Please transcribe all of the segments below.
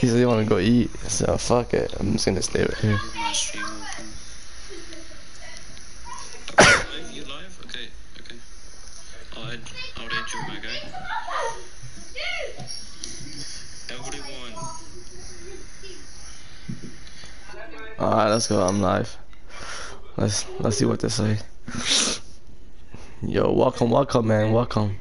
He said he wanna go eat, so oh, fuck it. I'm just gonna stay right here. Leave my stream open. live? You live? Okay, okay. I'll add, I'll add you, my guy. Everyone. Alright, let's go. I'm live. Let's let's see what they say. Yo, welcome, welcome, man, welcome.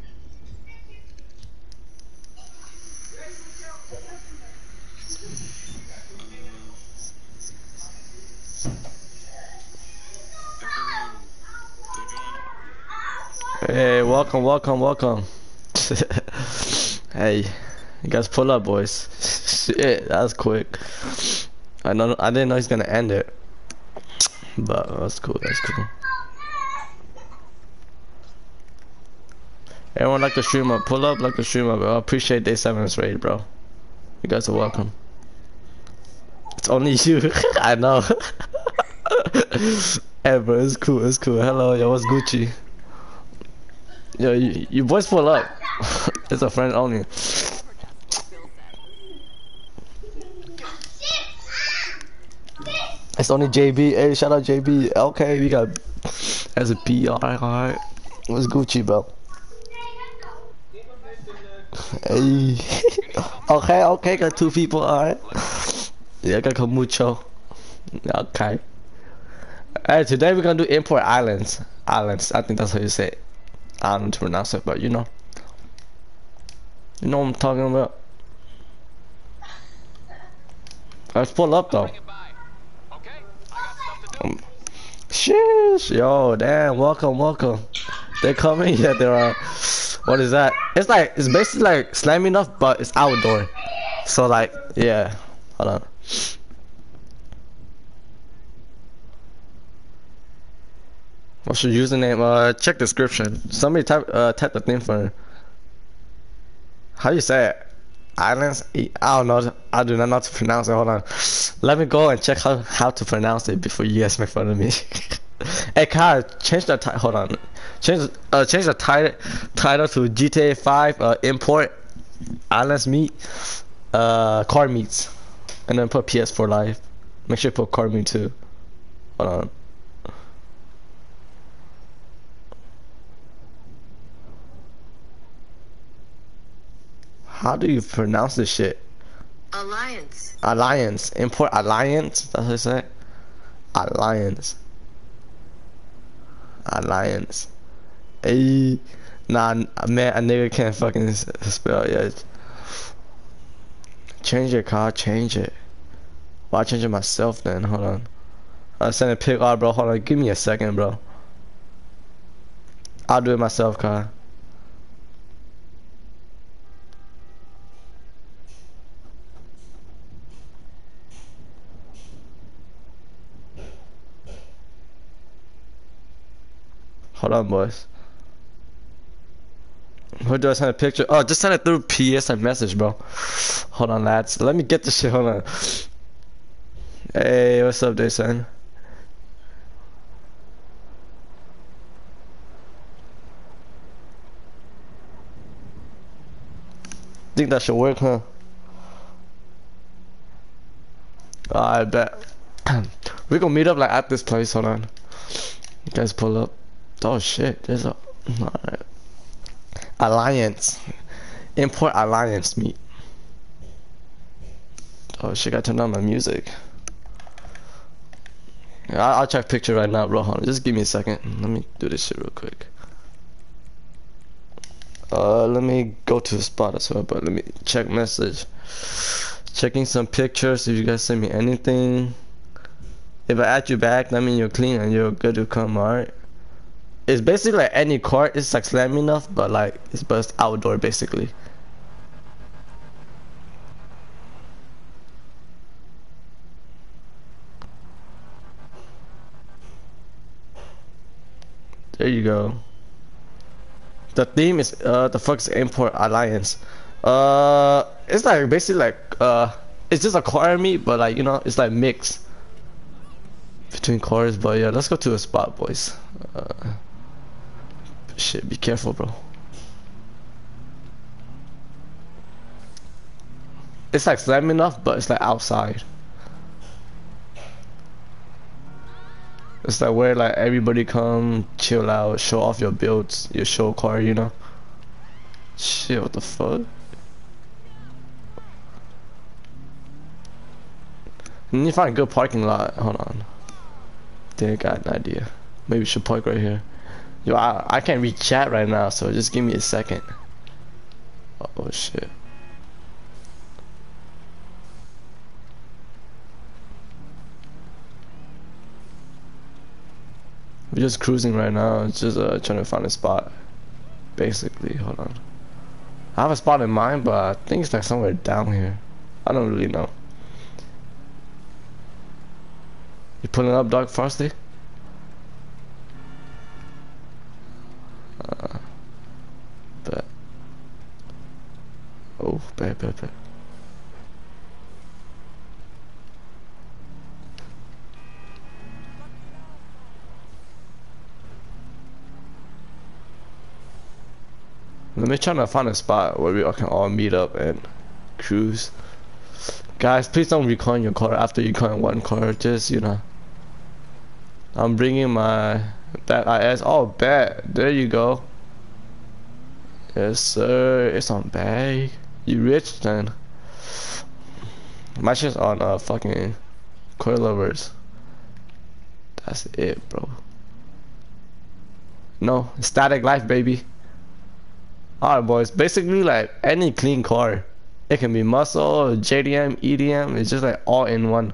Welcome, welcome, welcome. hey, you guys pull up, boys. Shit, that was quick. I know, I didn't know he's gonna end it, but that's cool. That's cool. Everyone like the streamer. Pull up like the streamer, up. I appreciate day seven's raid, bro. You guys are welcome. It's only you. I know. hey, bro, it's cool. It's cool. Hello, yo, what's Gucci? Yo, you, you boys pull up. it's a friend only. It's only JB. Hey, shout out JB. Okay, we got as a B. Alright, alright. What's Gucci, bro? Hey. okay, okay, got two people. Alright. Yeah, got mucho. Okay. Hey, today we're gonna do import islands. Islands. I think that's how you say it. Pronounce it, but you know. You know what I'm talking about. Let's pull up though. Um, Sheesh, yo, damn, welcome, welcome. They're coming, yeah, they are. What is that? It's like, it's basically like slimy enough, but it's outdoor. So like, yeah, hold on. What's your username? Uh, check description. Somebody type, uh, type the thing for. How you say it? Islands? I don't know. I do not know how to pronounce it. Hold on. Let me go and check how, how to pronounce it before you guys make fun of me. hey, Kyle, change the title. Hold on. Change uh change the title title to GTA 5 uh, import islands meat uh car meats, and then put PS4 live. Make sure you put car meat too. Hold on. How do you pronounce this shit? Alliance. Alliance. Import alliance. That's what I say. Alliance. Alliance. Hey, nah, man, a nigga can't fucking spell yet. Change your car. Change it. Well, change it myself then. Hold on. I send a pic. Oh, bro, hold on. Give me a second, bro. I'll do it myself, car. Hold on, boys. Who do I send a picture? Oh, just send it through PSN message, bro. Hold on, lads. Let me get this shit. Hold on. Hey, what's up, day son? Think that should work, huh? I bet. we gonna meet up like at this place. Hold on. You guys pull up. Oh shit, there's a. Alliance. Import alliance meet. Oh shit, I turned on my music. I'll, I'll check picture right now, on, just give me a second. Let me do this shit real quick. Uh, let me go to the spot as well, but let me check message. Checking some pictures. If you guys send me anything, if I add you back, that means you're clean and you're good to come. Alright it's basically like any court. It's like slam enough, but like it's just outdoor basically. There you go. The theme is uh the Fox Import Alliance. Uh, it's like basically like uh, it's just a core meet, but like you know, it's like mix between cores. But yeah, let's go to a spot, boys. Uh, Shit, be careful, bro. It's like slam enough, but it's like outside. It's like where like everybody come chill out, show off your builds, your show car, you know. Shit, what the fuck? I need to find a good parking lot. Hold on. Think I got an idea. Maybe we should park right here. Yo, I, I can't read chat right now, so just give me a second. Oh shit. We're just cruising right now, just uh, trying to find a spot. Basically, hold on. I have a spot in mind, but I think it's like somewhere down here. I don't really know. You pulling up, dog, Frosty? Bet. Oh, bet, bet, bet. Let me try to find a spot where we all can all meet up and cruise. Guys, please don't recon your car after you con one car. Just, you know. I'm bringing my that IS. Oh, bet. There you go. Yes, sir. It's on bag. You rich then. My shit's on uh fucking coilovers. That's it, bro. No, static life, baby. Alright, boys. Basically, like any clean car, it can be muscle, JDM, EDM. It's just like all in one.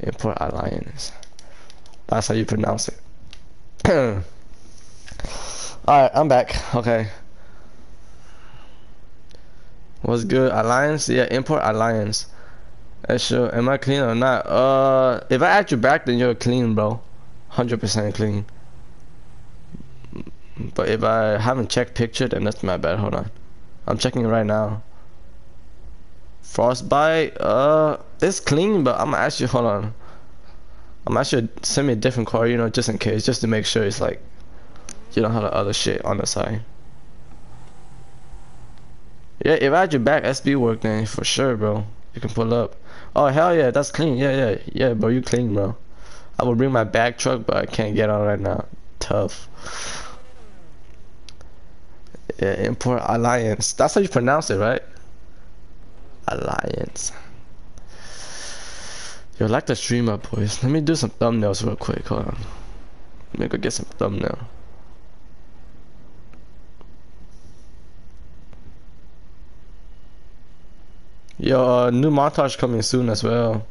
Import Alliance. That's how you pronounce it. Alright, I'm back. Okay. What's good? Alliance? Yeah, import Alliance. Hey, sure. Am I clean or not? Uh, if I add you back, then you're clean, bro. 100% clean. But if I haven't checked picture, then that's my bad. Hold on. I'm checking it right now. Frostbite, uh, it's clean, but I'm you, hold on. I'm actually send me a different car, you know, just in case, just to make sure it's like, you don't have the other shit on the side. Yeah, if I had your back SB work, then for sure, bro. You can pull up. Oh, hell yeah, that's clean. Yeah, yeah, yeah, bro, you clean, bro. I will bring my back truck, but I can't get on right now. Tough. Yeah, import alliance. That's how you pronounce it, right? Alliance. Yo, like the stream up, boys. Let me do some thumbnails real quick. Hold on. Let me go get some thumbnail. Yo, uh, new montage coming soon as well.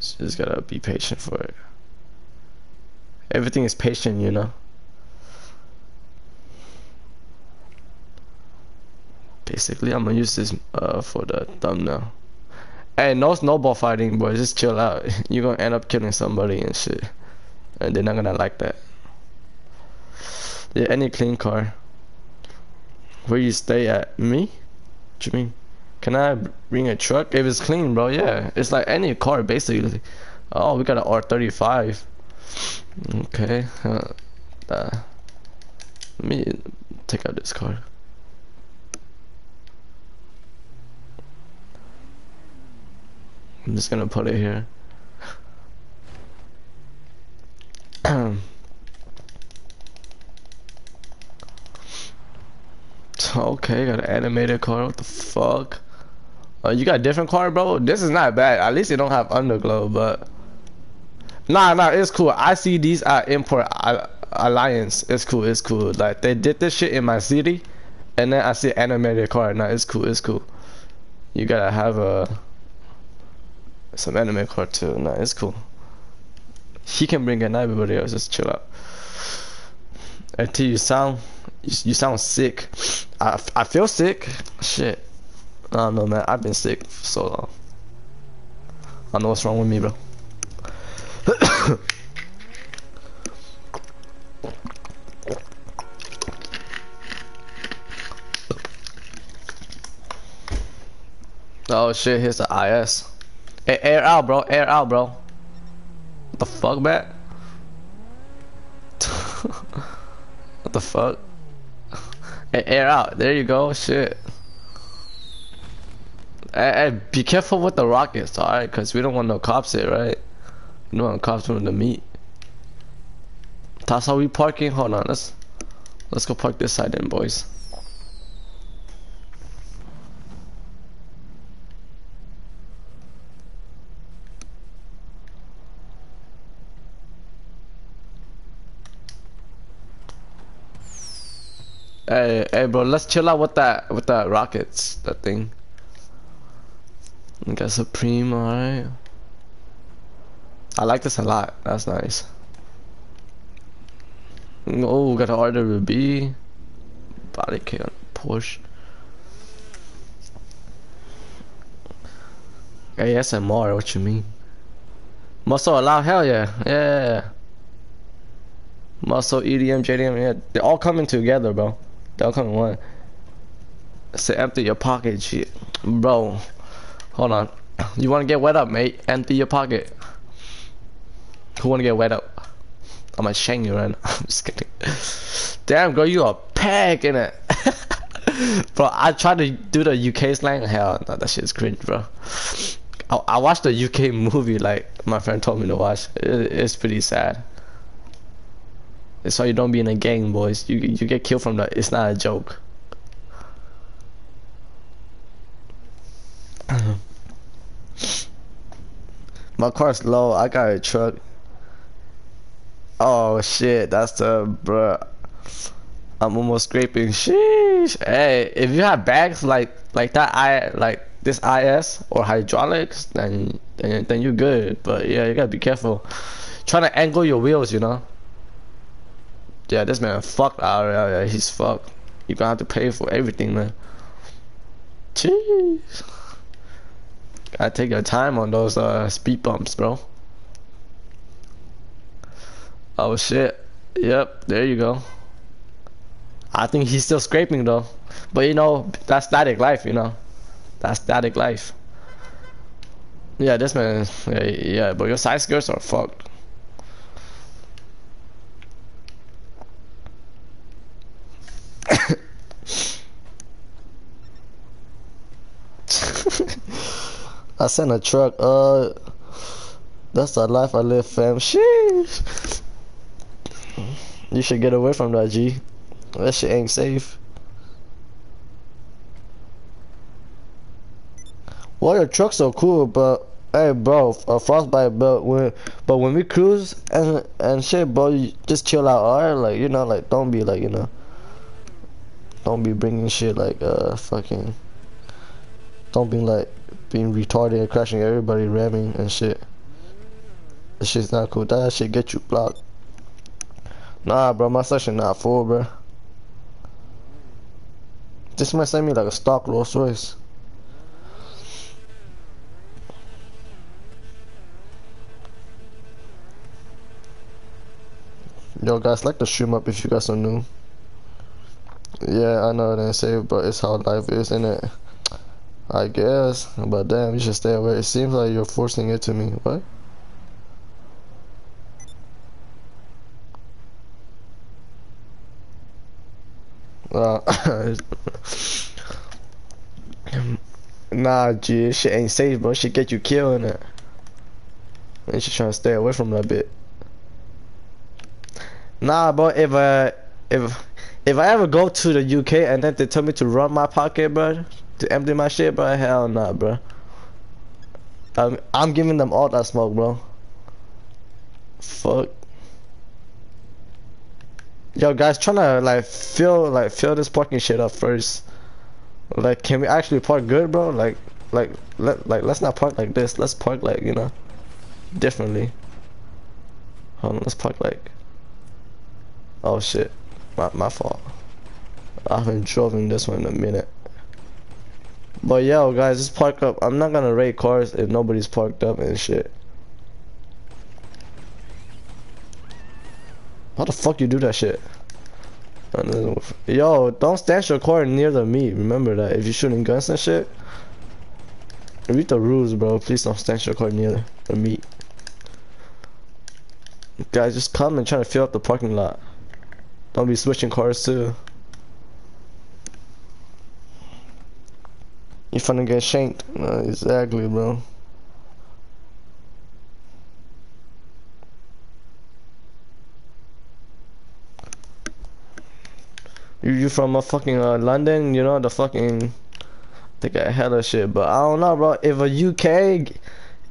Just gotta be patient for it. Everything is patient, you know. Basically, I'm gonna use this uh, for the thumbnail. Hey, no snowball fighting, boys. Just chill out. You're gonna end up killing somebody and shit. And they're not gonna like that. Yeah, any clean car. Where you stay at? Me? What you mean? Can I bring a truck? If it's clean, bro, yeah. It's like any car, basically. Oh, we got an R35. Okay. Uh, uh, let me take out this car. I'm just gonna put it here. okay, got an animated car. What the fuck? Oh, you got a different car, bro? This is not bad. At least it don't have underglow, but nah, nah, it's cool. I see these uh, import alliance. It's cool. It's cool. Like they did this shit in my city, and then I see animated car. Nah, it's cool. It's cool. You gotta have a some anime car too. Nah, it's cool. He can bring not everybody else. Just chill out. Until you sound, you, you sound sick. I, I feel sick. Shit. I don't know, man. I've been sick for so long. I know what's wrong with me, bro. oh shit, here's the IS. Air out, bro. Air out, bro. What the fuck, man? what the fuck? Air out. There you go. Shit. Hey, be careful with the rockets, alright? Because we don't want no cops here, right? We don't want cops doing the meat. That's how we parking. Hold on, let's let's go park this side then, boys. Hey, hey, bro, let's chill out with that with that rockets, that thing. Got Supreme, alright. I like this a lot. That's nice. Oh, got an RWB. Body kit on Porsche. ASMR, what you mean? Muscle allow, hell yeah, yeah. Muscle, EDM, JDM, yeah, they're all coming together, bro. All coming one. Say empty your pocket, shit, bro. Hold on. You wanna get wet up, mate? Empty your pocket. Who wanna get wet up? I'm gonna shame you right now. I'm just kidding. Damn, girl, you a peg in it. bro, I tried to do the UK slang. Hell, no, that shit's cringe, bro. I, I watched the UK movie, like my friend told me to watch. It, it's pretty sad. It's why you don't be in a gang, boys. You you get killed from that. It's not a joke. My car's low. I got a truck. Oh shit, that's the bruh. I'm almost scraping. Sheesh. Hey, if you have bags like like that, I like this IS or hydraulics, then then, then you're good. But yeah, you gotta be careful. Trying to angle your wheels, you know. Yeah, this man fucked out. Yeah, he's fucked. You gonna have to pay for everything, man. Jeez. Gotta take your time on those uh, speed bumps, bro. Oh shit. Yep, there you go. I think he's still scraping though. But you know, that's static life, you know. That's static life. Yeah, this man, yeah, yeah but your side skirts are fucked. I sent a truck. Uh, that's the life I live, fam. Sheesh. You should get away from that, G. That shit ain't safe. Well, your truck's so cool, but hey, bro, a frostbite. But when, but when we cruise and and shit, bro, you just chill out, alright? Like you know, like don't be like you know, don't be bringing shit like uh fucking. Don't be like being retarded and crashing everybody, ramming and shit. That shit's not cool. That shit get you blocked. Nah, bro, my section not full, bro. This might send me like a stock Rolls Royce. Yo, guys, like the stream up if you guys are new. Yeah, I know it ain't safe, but it's how life is, isn't it? I guess, but damn, you should stay away. It seems like you're forcing it to me. What? Uh, nah, G, shit ain't safe, bro. She get you killed in it. And she trying to stay away from that bit. Nah, but If uh, if if I ever go to the UK and then they tell me to run my pocket, bro, to empty my shit, bro, hell nah, bro. I'm I'm giving them all that smoke, bro. Fuck. Yo, guys, trying to like fill like fill this parking shit up first. Like, can we actually park good, bro? Like, like let like let's not park like this. Let's park like you know, differently. Hold on, let's park like. Oh shit, my my fault. I haven't driven this one in a minute. But yo, guys, just park up. I'm not gonna rate cars if nobody's parked up and shit. How the fuck you do that shit? Yo, don't stand your car near the meat. Remember that. If you're shooting guns and shit, read the rules, bro. Please don't stand your car near the meat. Guys, just come and try to fill up the parking lot. Don't be switching cars too. You finna get shanked. No, exactly, bro. You you from a fucking uh, London? You know the fucking they got hella shit, but I don't know, bro. If a UK,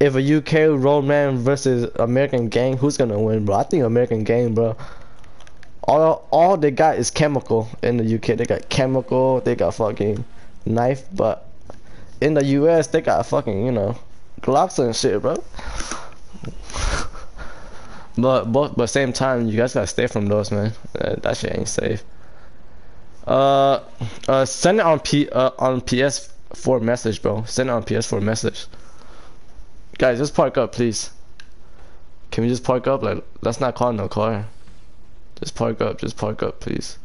if a UK road man versus American gang, who's gonna win, bro? I think American gang, bro. All all they got is chemical in the UK. They got chemical. They got fucking knife, but in the US they got fucking you know Glocks and shit, bro. but but but same time, you guys gotta stay from those, man. Uh, that shit ain't safe. Uh, uh, send it on P uh, on PS4 message, bro. Send it on PS4 message. Guys, just park up, please. Can we just park up? Like, let's not call no car. Just park up. Just park up, please.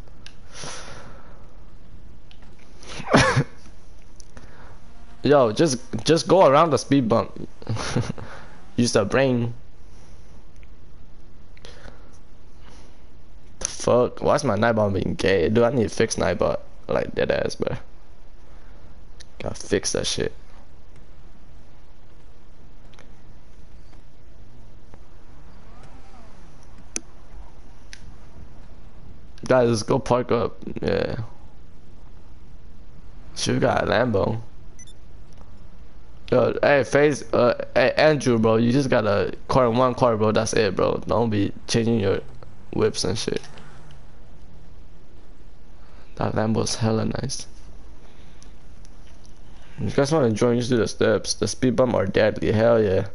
Yo, just just go around the speed bump. Use the brain. The fuck? Why's my Nightbot being gay? Do I need to fix Nightbot? Like dead ass, bro. Gotta fix that shit. Guys, go park up. Yeah. Should got a Lambo. Yo, hey, face, uh, hey, Andrew, bro, you just got a car one car, bro. That's it, bro. Don't be changing your whips and shit. That Lambo's hella nice. You guys want to join? Just do the steps. The speed bump are deadly. Hell yeah.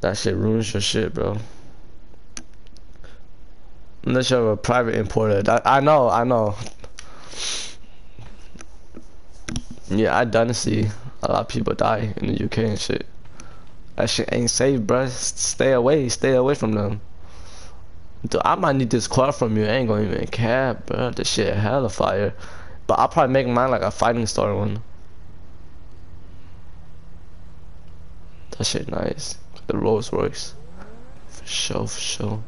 That shit ruins your shit, bro. Unless you have a private importer. That, I know, I know. Yeah, I done see a lot of people die in the UK and shit. That shit ain't safe, bruh. Stay away, stay away from them. Dude, I might need this car from you. I ain't gonna even care, bro. This shit hella fire. But I'll probably make mine like a fighting star one. That shit nice. The Rolls Royce. For sure, for sure.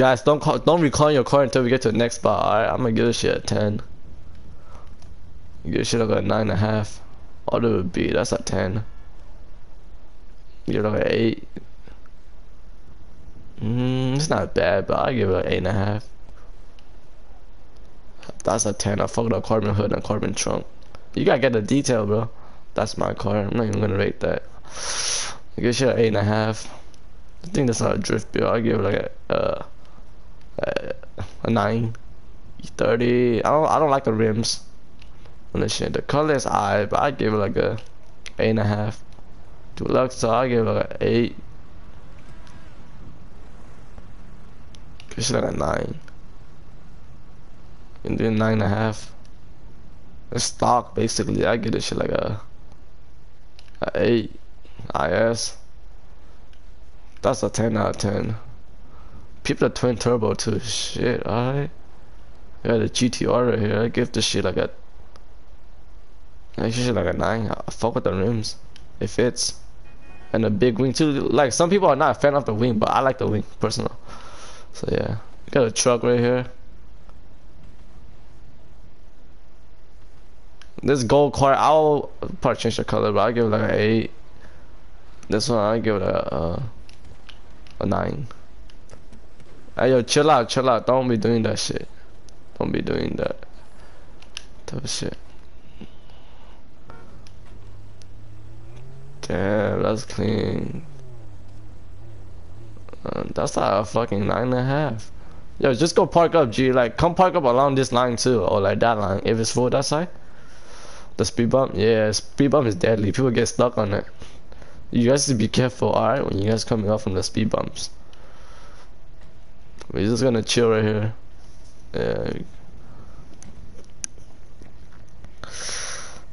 Guys, don't call, don't recall your car until we get to the next spot. Alright, I'm gonna give this shit a ten. Give this shit like a nine and a half. What it would be? That's a ten. Give it like an eight. Mm, it's not bad, but I give it an eight and a half. That's a ten. I fucked up carbon hood and carbon trunk. You gotta get the detail, bro. That's my car. I'm not even gonna rate that. I give shit an eight and a half. I think that's not a drift bill. I give it like a. Uh, uh, a 9 30 I don't I don't like the rims on this shit. The color is I but I give it like a eight and a half. Deluxe so I give it like an eight. It's like a nine. And then nine and a half. It's stock basically. I get this shit like a, a eight IS that's a 10 out of 10 People are twin turbo too. Shit, alright. Yeah, the GTR right here. I give this shit like a. I shit like a nine. I fuck with the rims. It fits. And the big wing too. Like some people are not a fan of the wing, but I like the wing personal. So yeah, got a truck right here. This gold car, I'll probably change the color, but I give it like an eight. This one, I give it a uh, a nine. Hey yo, chill out, chill out. Don't be doing that shit. Don't be doing that type of shit. Damn, that's clean. Uh, that's like a fucking nine and a half. Yo, just go park up, G. Like, come park up along this line too, or like that line. If it's full that side. The speed bump, yeah, speed bump is deadly. People get stuck on it. You guys to be careful, alright, when you guys coming up from the speed bumps. We're just gonna chill right here. Yeah.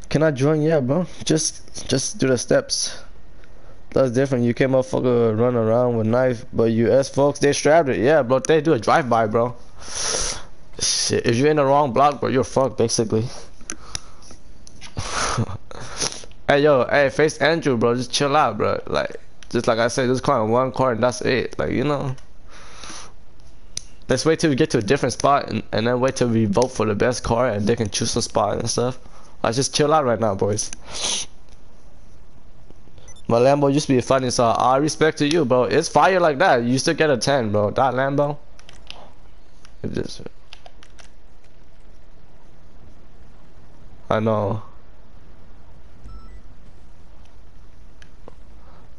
Can I join? Yeah, bro. Just, just do the steps. That's different. You UK motherfucker run around with knife, but US folks they strapped it. Yeah, bro. They do a drive by, bro. Shit, if you're in the wrong block, bro, you're fucked basically. hey yo, hey, face Andrew, bro. Just chill out, bro. Like, Just like I said, just climb one car and that's it. Like you know. Let's wait till we get to a different spot and, and then wait till we vote for the best car and they can choose a spot and stuff. Let's just chill out right now, boys. My Lambo used to be funny, so I respect to you, bro. It's fire like that. You still get a 10, bro. That Lambo. It just... I know.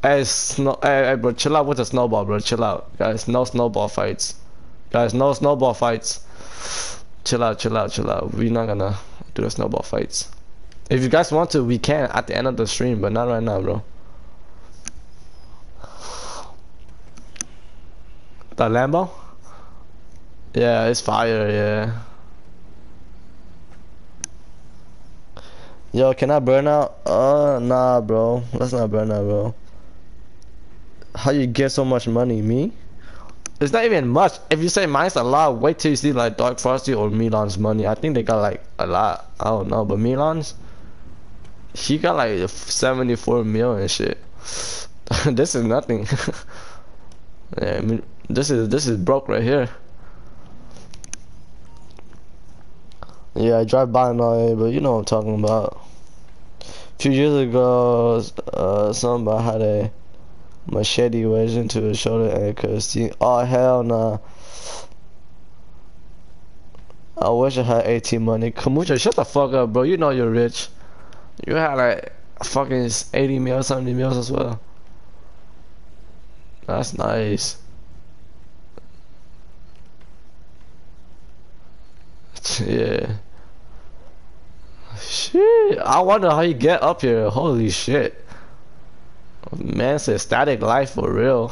Hey, snow, hey, hey, bro, chill out with the snowball, bro. Chill out, guys. No snowball fights, guys. No snowball fights. Chill out, chill out, chill out. We're not gonna do the snowball fights. If you guys want to, we can at the end of the stream, but not right now, bro. The Lambo? Yeah, it's fire, yeah. Yo, can I burn out? Uh, nah, bro. Let's not burn out, bro. How you get so much money? Me? It's not even much. If you say mine's a lot, wait till you see like Dark Frosty or Milan's money. I think they got like a lot. I don't know, but Milan's, he got like 74 million shit. this is nothing. yeah, I mean, this is this is broke right here. Yeah, I drive by and all, but you know what I'm talking about. A few years ago, uh, somebody had a machete wedged into his shoulder and see. Oh hell nah. I wish I had 18 money. Kamucha, shut the fuck up, bro. You know you're rich. You had like fucking 80 meals, 70 meals as well. That's nice. yeah. Shit. I wonder how you get up here. Holy shit. Man said static life for real.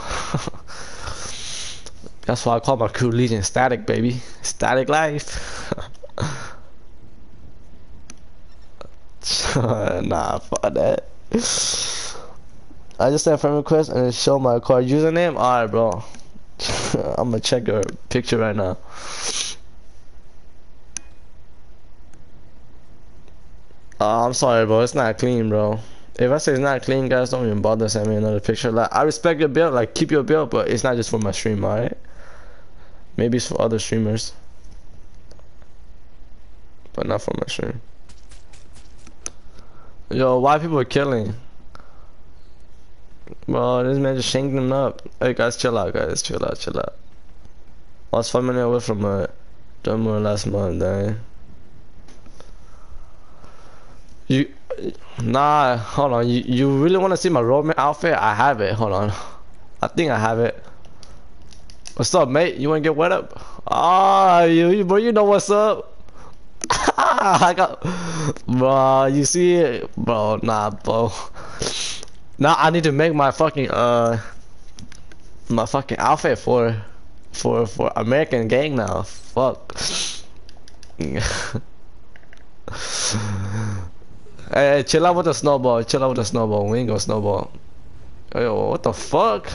That's why I call my crew Legion static baby. Static life. nah, fuck that. I just sent a friend request and show my card username. Alright, bro. I'm gonna check your picture right now. Uh, I'm sorry, bro. It's not clean, bro. If I say it's not clean, guys, don't even bother sending me another picture. Like, I respect your build, like, keep your build, but it's not just for my stream, alright? Maybe it's for other streamers. But not for my stream. Yo, why people are killing? Bro, this man just shanked them up. Hey, guys, chill out, guys. Chill out, chill out. I was five minutes away from a Dunmore last month, dang. You, nah, hold on. You you really want to see my roadman outfit? I have it. Hold on. I think I have it. What's up, mate? You wanna get wet up? Ah, you, you bro, you know what's up. I got, bro. You see it, bro? Nah, bro. Now I need to make my fucking uh, my fucking outfit for, for for American gang now. Fuck. Hey, hey, chill out with the snowball. Chill out with the snowball. We ain't gonna snowball. Yo, what the fuck?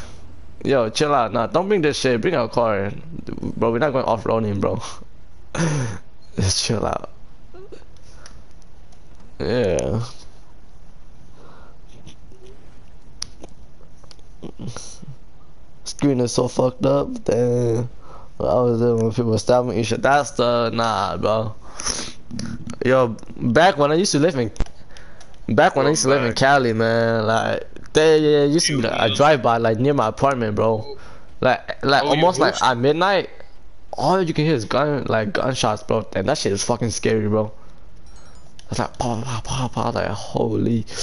Yo, chill out. Nah, don't bring this shit. Bring our car. Bro, we're not going off-roading, bro. Just chill out. Yeah. Screen is so fucked up. Damn. I was there when people stabbing each other. That's the nah, bro. Yo, back when I used to live in Back when I used to live in Cali, man, like there used to be like, a drive by like near my apartment, bro. Like like Oh, almost like at midnight, all you can hear is gun like gunshots, bro. And that shit is fucking scary, bro. It's like pop pop pop pop like holy.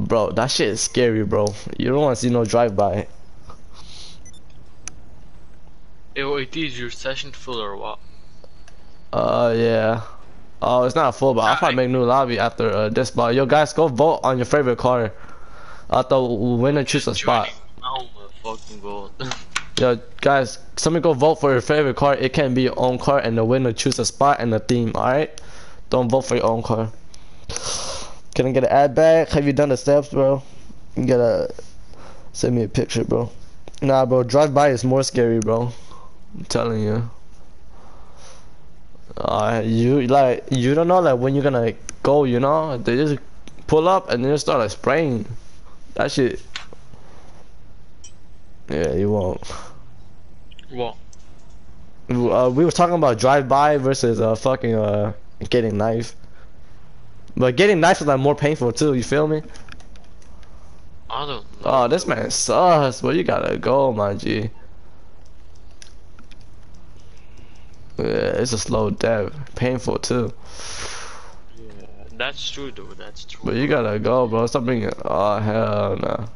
Bro, that shit is scary, bro. You don't want to see no drive by. Hey, wait, is your session full or what? Uh, yeah. Oh, it's not a full, but I'll probably make new lobby after uh, this. But yo, guys, go vote on your favorite car. I thought winner choose a spot. Oh my fucking god. Yo, guys, somebody go vote for your favorite car. It can be your own car, and the winner choose a spot and the theme. All right, don't vote for your own car. Can I get an ad back? Have you done the steps, bro? You gotta send me a picture, bro. Nah, bro, drive by is more scary, bro. I'm telling you. Uh, you like you don't know like when you're gonna go, you know? They just pull up and then just start like spraying. That shit. Yeah, you won't. What? Uh, we were talking about drive-by versus uh fucking uh getting knife. But getting knife is like more painful too. You feel me? I don't know. Oh, this man sucks. But you gotta go, my G. Yeah, it's a slow death. Painful too. Yeah, that's true though. That's true. But you gotta go, bro. Stop bringing. Oh hell no.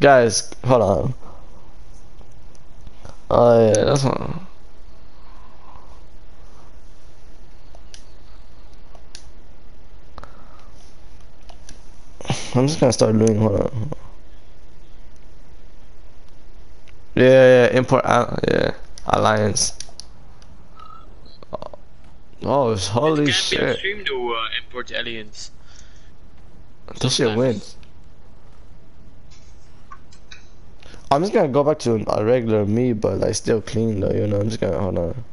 Guys, hold on. Oh yeah, that's one. I'm just gonna start doing. Hold on. Yeah, yeah, import. Uh, yeah, alliance. Oh, it's- holy it shit! be on stream though. Uh, import aliens. This shit wins. I'm just gonna go back to a regular me, but like still clean though. You know, I'm just gonna hold on.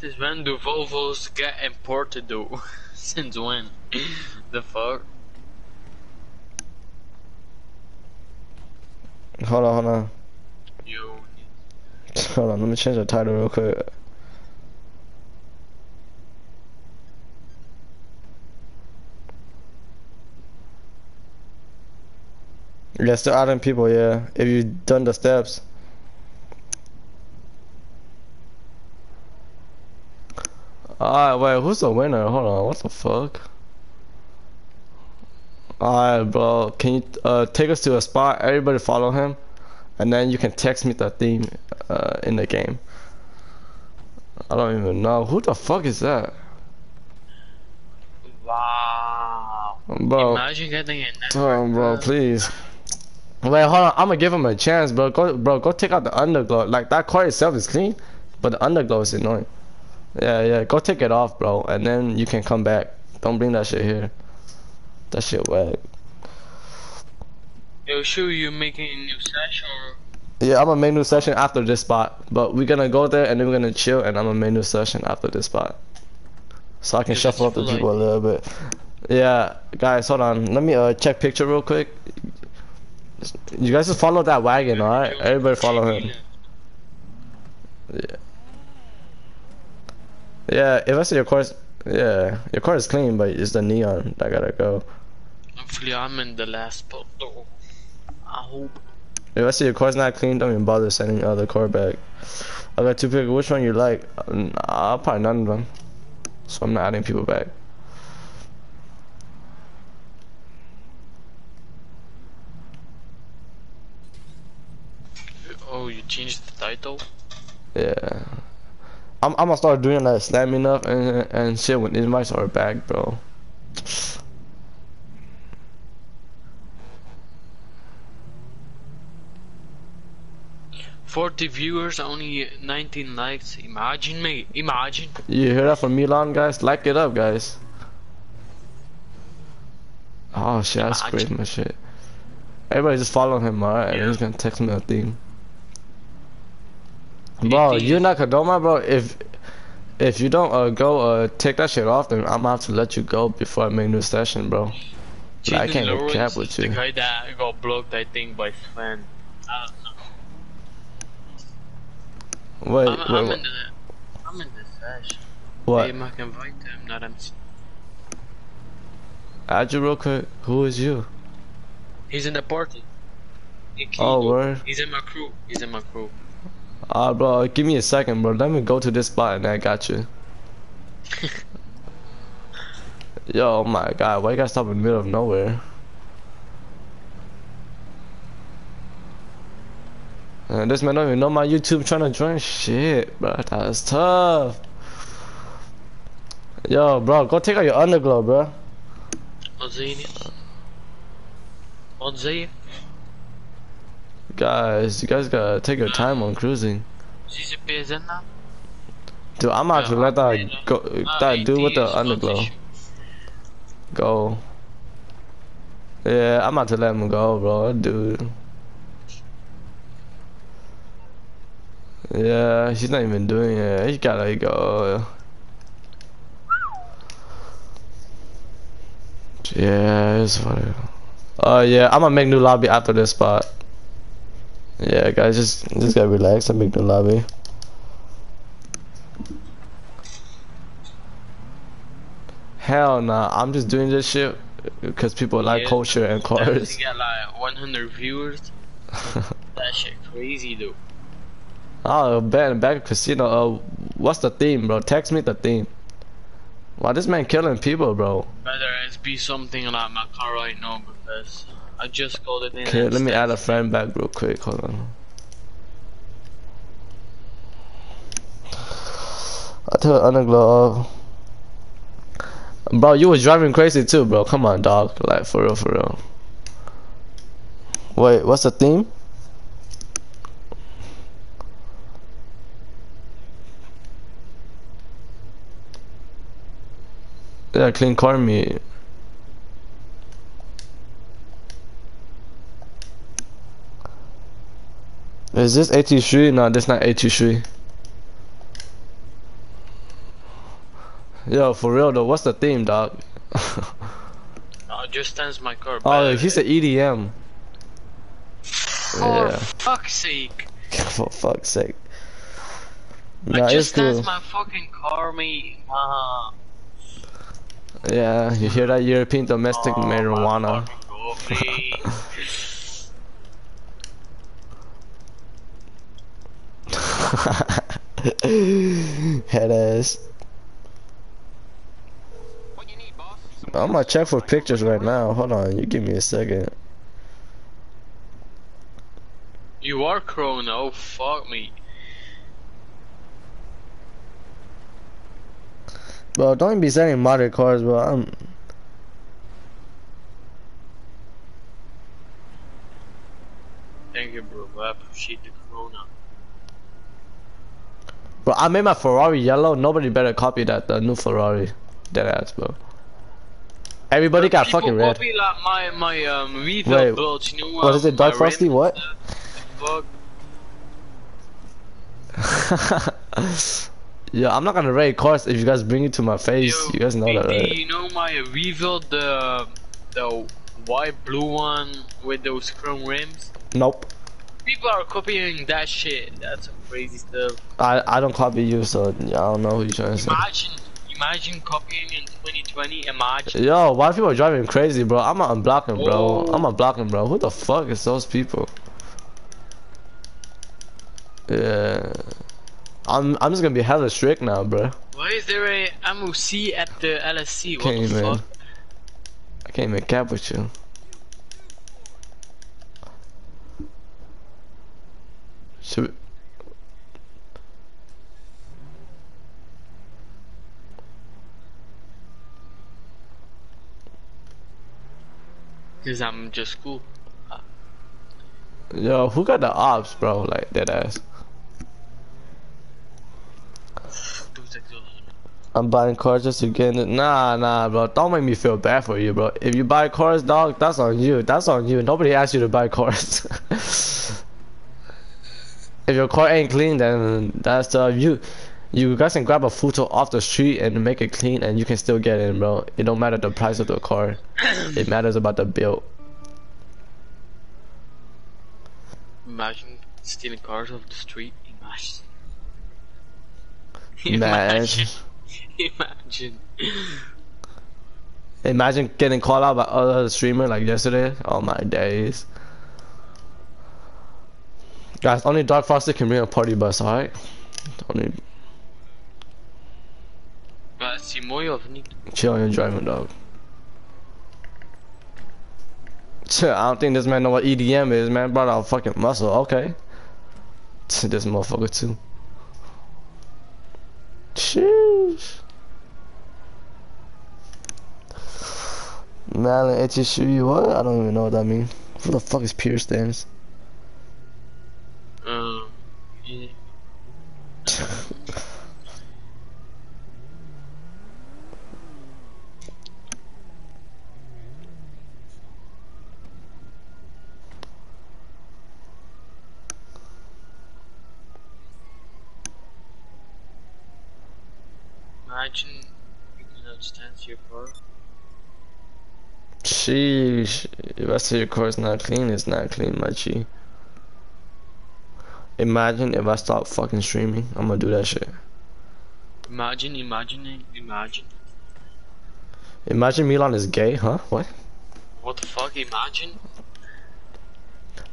Since when do Volvos get imported though? Since when? the fuck? Hold on, hold on. Hold on. Let me change the title real quick. Yeah, still adding people. Yeah, if you done the steps. Alright, wait, who's the winner? Hold on, what the fuck? Alright, bro, can you uh, take us to a spot? Everybody follow him, and then you can text me the theme uh, in the game. I don't even know. Who the fuck is that? Wow. Bro, Imagine getting network. oh, bro, please. Wait, hold on. I'm gonna give him a chance, bro. Go, bro, go take out the underglow. Like that car itself is clean, but the underglow is annoying. Yeah, yeah. Go take it off, bro, and then you can come back. Don't bring that shit here. That shit whack. Sure you making a new session or Yeah, I'm gonna make new session after this spot, but we're gonna go there and then we're gonna chill, and I'm gonna make new session after this spot, so I can shuffle up the people a little bit. Yeah, guys, hold on. Let me uh check picture real quick. You guys just follow that wagon, alright? Everybody follow him. Yeah. Yeah, if I see your car, yeah, your car is clean, but it's the neon that gotta go. Hopefully I'm in the last spot though. I hope. If I see your car's not clean, don't even bother sending the other car back. I got two pick. Which one you like? Um, nah, probably none of them. So I'm not adding people back. Oh, you changed the title? Yeah. I'm, I'm gonna start doing that slamming up and and shit when these mics are back, bro. 40 viewers, only 19 likes. Imagine me. Imagine. You hear that from Milan, guys? Like it up, guys. Oh shit, I Imagine. sprayed my shit. Everybody just follow him, alright? And Yeah. he's gonna text me a thing. Bro, you're not Kadoma, bro. If if you don't uh, go uh, take that shit off, then I'm gonna have to let you go before I make new session, bro. Like, I can't even Lawrence cap with is the you. guy that got blocked, I think, by Sven. I don't know. Wait, I'm, wait, I'm what? in the, I'm in the session. what? Hey, Mac, invite him, not him. Add you real quick. Who is you? He's in the party. Oh, word. He's in my crew. He's in my crew. Ah, bro, give me a second, bro. Let me go to this spot and I got you. Yo, oh my god, why you gotta stop in the middle of nowhere? And this man don't even know my YouTube trying to join shit, bro. That's tough. Yo, bro, go take out your underglow, bro. Wat zie je niet? Wat zie? Guys, you guys gotta take your time on cruising. Zie je PSN naam? Dude, I'm about to let that go, that dude with the underglow go. Yeah, I'm about to let him go, bro, dude. Yeah, he's not even doing it. He gotta go. Yeah, it's funny. Oh yeah, I'm gonna make new lobby after this spot. Yeah, guys, just just gotta relax and make new lobby. Hell nah, I'm just doing this shit because people like Yeah. culture and cars. got like 100 viewers. That shit crazy though. Oh, back back casino. Uh, what's the theme, bro? Text me the theme. Why this man killing people, bro? Better as be something like my car right now because I just called it in. Okay, let me add a friend back real quick. Hold on. I took underglow off. Bro, you was driving crazy too, bro. Come on, dog. Like for real, for real. Wait, what's the theme? Yeah, clean car meet. Is this 83? No, this not 83. Yo, for real though, what's the theme, dog? Uh, just stands my car. oh, he's he said EDM. For Yeah, fuck's sake. for fuck's sake. Nah, I just stands cool. my fucking car, me. Uh, Yeah, you hear that European domestic oh, marijuana? Head ass. I'm gonna check for pictures right now. Hold on, you give me a second. you are Corona. Oh fuck me. Bro, don't be sending modern cars, bro. I'm, Thank you, bro. I appreciate the Corona. bro, I made my Ferrari yellow. Nobody better copy that the new Ferrari. Dead ass, bro. Everybody got fucking red. copy like my my um Wait, builds. You know what is um, it, Dark Frosty? What? yeah, I'm not gonna rate cars if you guys bring it to my face. Yo, you guys know that, right? You know my revealed the the white blue one with those chrome rims. Nope. People are copying that shit. That's some crazy stuff. I I don't copy you, so I don't know who you're trying to say. Imagine, imagine copying in 2020. Imagine. Yo, why people are driving crazy, bro? I'm gonna unblock him, bro. Oh. I'm him, bro. Who the fuck is those people? Yeah. I'm I'm just gonna be hella strict now, bro. Why is there a MOC at the LSC? What Can't the even. fuck? I can't even cap with you. We, Cause I'm just cool. yo, who got the ops, bro? Like that ass. Those exhaust. I'm buying cars just to get it. Nah, nah, bro. Don't make me feel bad for you, bro. If you buy cars, dog, that's on you. That's on you. Nobody asked you to buy cars. if your car ain't clean, then that's uh you. You guys can grab a photo off the street and make it clean, and you can still get in, bro. It don't matter the price of the car. it matters about the build. Imagine stealing cars off the street. Imagine. Imagine. Imagine. Imagine Imagine getting called out by other streamer like yesterday. Oh my days. Guys, only Dark Frosted can bring a party bus, alright? Only But si mooi of niet? chill on your driving dog. Chill, I don't think this man know what EDM is, man. Brought out fucking muscle, okay. This motherfucker too. Sheesh. Malin HSU, what? I don't even know what that means. Who the fuck is Pierce Dance? Um. Imagine you cannot stand your car. Sheesh. If I say your car is not clean, it's not clean, my G. Imagine if I stop fucking streaming. I'm gonna do that shit. Imagine, imagine, imagine. Imagine Milan is gay, huh? What? What the fuck? Imagine.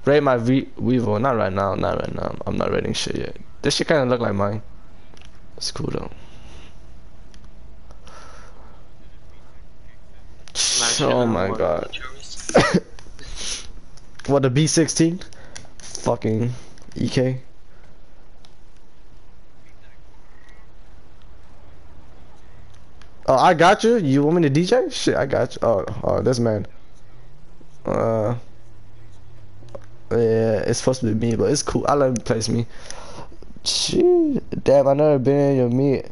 Rate my v Vivo. Not right now. Not right now. I'm not rating shit yet. This shit kind of look like mine. It's cool though. Imagine oh my god. What the B16? Fucking EK. Oh, I got you. You want me to DJ? Shit, I got you. Oh, oh, this man. Uh, yeah, it's supposed to be me, but it's cool. I let him place me. Shit, damn, I never been in your meet,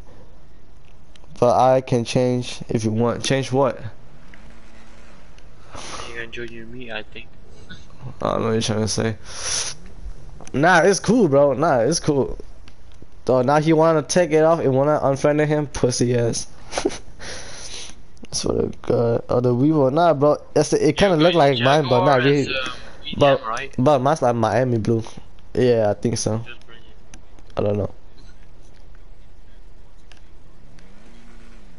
but I can change if you want. Change what? Join your me, I think. I don't know what you're trying to say. Nah, it's cool, bro. Nah, it's cool. Though now he wanna take it off and wanna unfriend him, pussy ass. Swear to God. Oh, the Weevo, nah, bro. That's the, it kind of look like mine, but not really. um, But right? but mine's like Miami blue. Yeah, I think so. Just bring it. I don't know.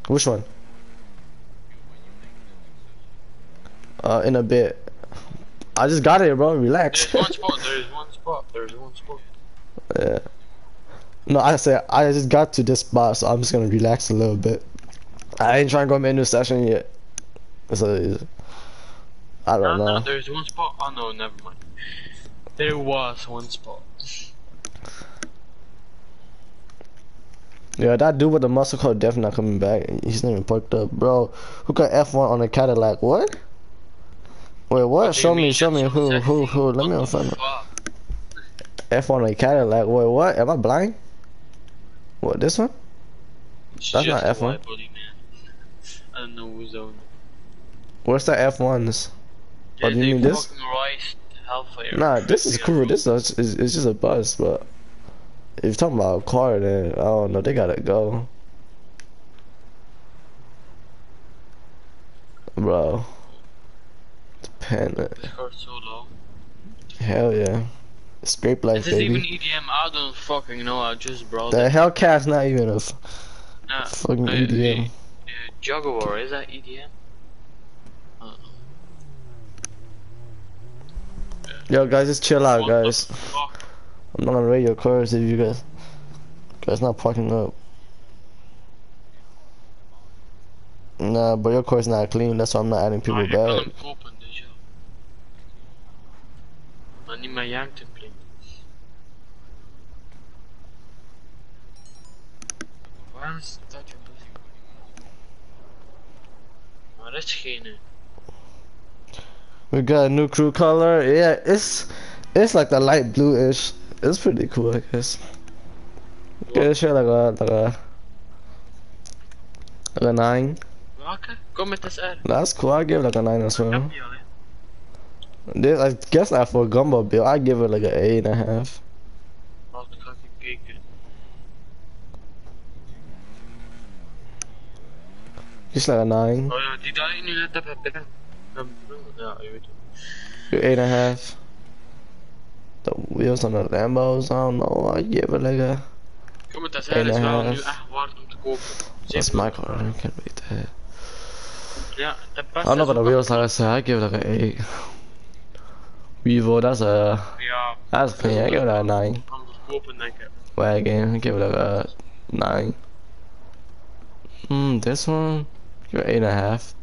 Which one? Uh, in a bit. I just got it, bro. Relax. There's one spot. There's one spot. There's one spot. Yeah. No, I said I just got to this spot, so I'm just gonna relax a little bit. I ain't trying to go into session yet. So I don't no, know. there's one spot. Oh no, never mind. There was one spot. Yeah, that dude with the muscle car definitely not coming back. He's not even parked up, bro. Who got F1 on a Cadillac? What? Wait, what? What show me, mean? show me That's who, who, who. Let me What the find? F1 on a Cadillac. Wait, what? Am I blind? What? This one? It's That's not a F1. body, man. I don't know who's on. Where's the F1s? Oh, do you mean this? fucking Hellfire. Nah, this is cool. This is it's, it's just a bus, but if you're talking about a car, then I don't know. They gotta go, bro. Dependent. This so low. Hell yeah. Scrape life, Is this even baby. EDM? I don't fucking know. I just brought The. Hellcat's not even a f- Nah, fucking uh, EDM. uh, Jaguar, is that EDM? Uh, Yo, guys, just chill out, what guys. I'm not gonna rate your cars if you guys guys not parking up. Nah, but your car's not clean. That's why I'm not adding people back. Hem kopen, dus ja. Maar niet mijn Yankton klinkt. Waar is dat je bus? Maar dat is geen. eh, We got a new crew color. Yeah, it's it's like the light bluish. It's pretty cool, I guess. Okay, sure, like a like a like a nine. Welke? Kom met SR. That's cool. I give it like a nine as Ik heb well. Die al, hè. This, I guess like for a gumbo bill, I give it like an eight and a half. Wacht, ik ga. Just like a nine, Oh ja, die daar nu net heb, heb ik. hem- Ja, je weet het. eight and a half. The wheels on the Lambos, I don't know. I give it like a. Kom SR Eén is wel nu echt waard om te kopen. That's my car. I can't wait that. Ja, de I beste don't know about the wheels. Like I said, I give it like an eight. Revo, that's a Ja, that's clean. I give it a nine. anders kopen denk ik. Wagon, I give it a nine. Hmm, this one, give it eight and a half.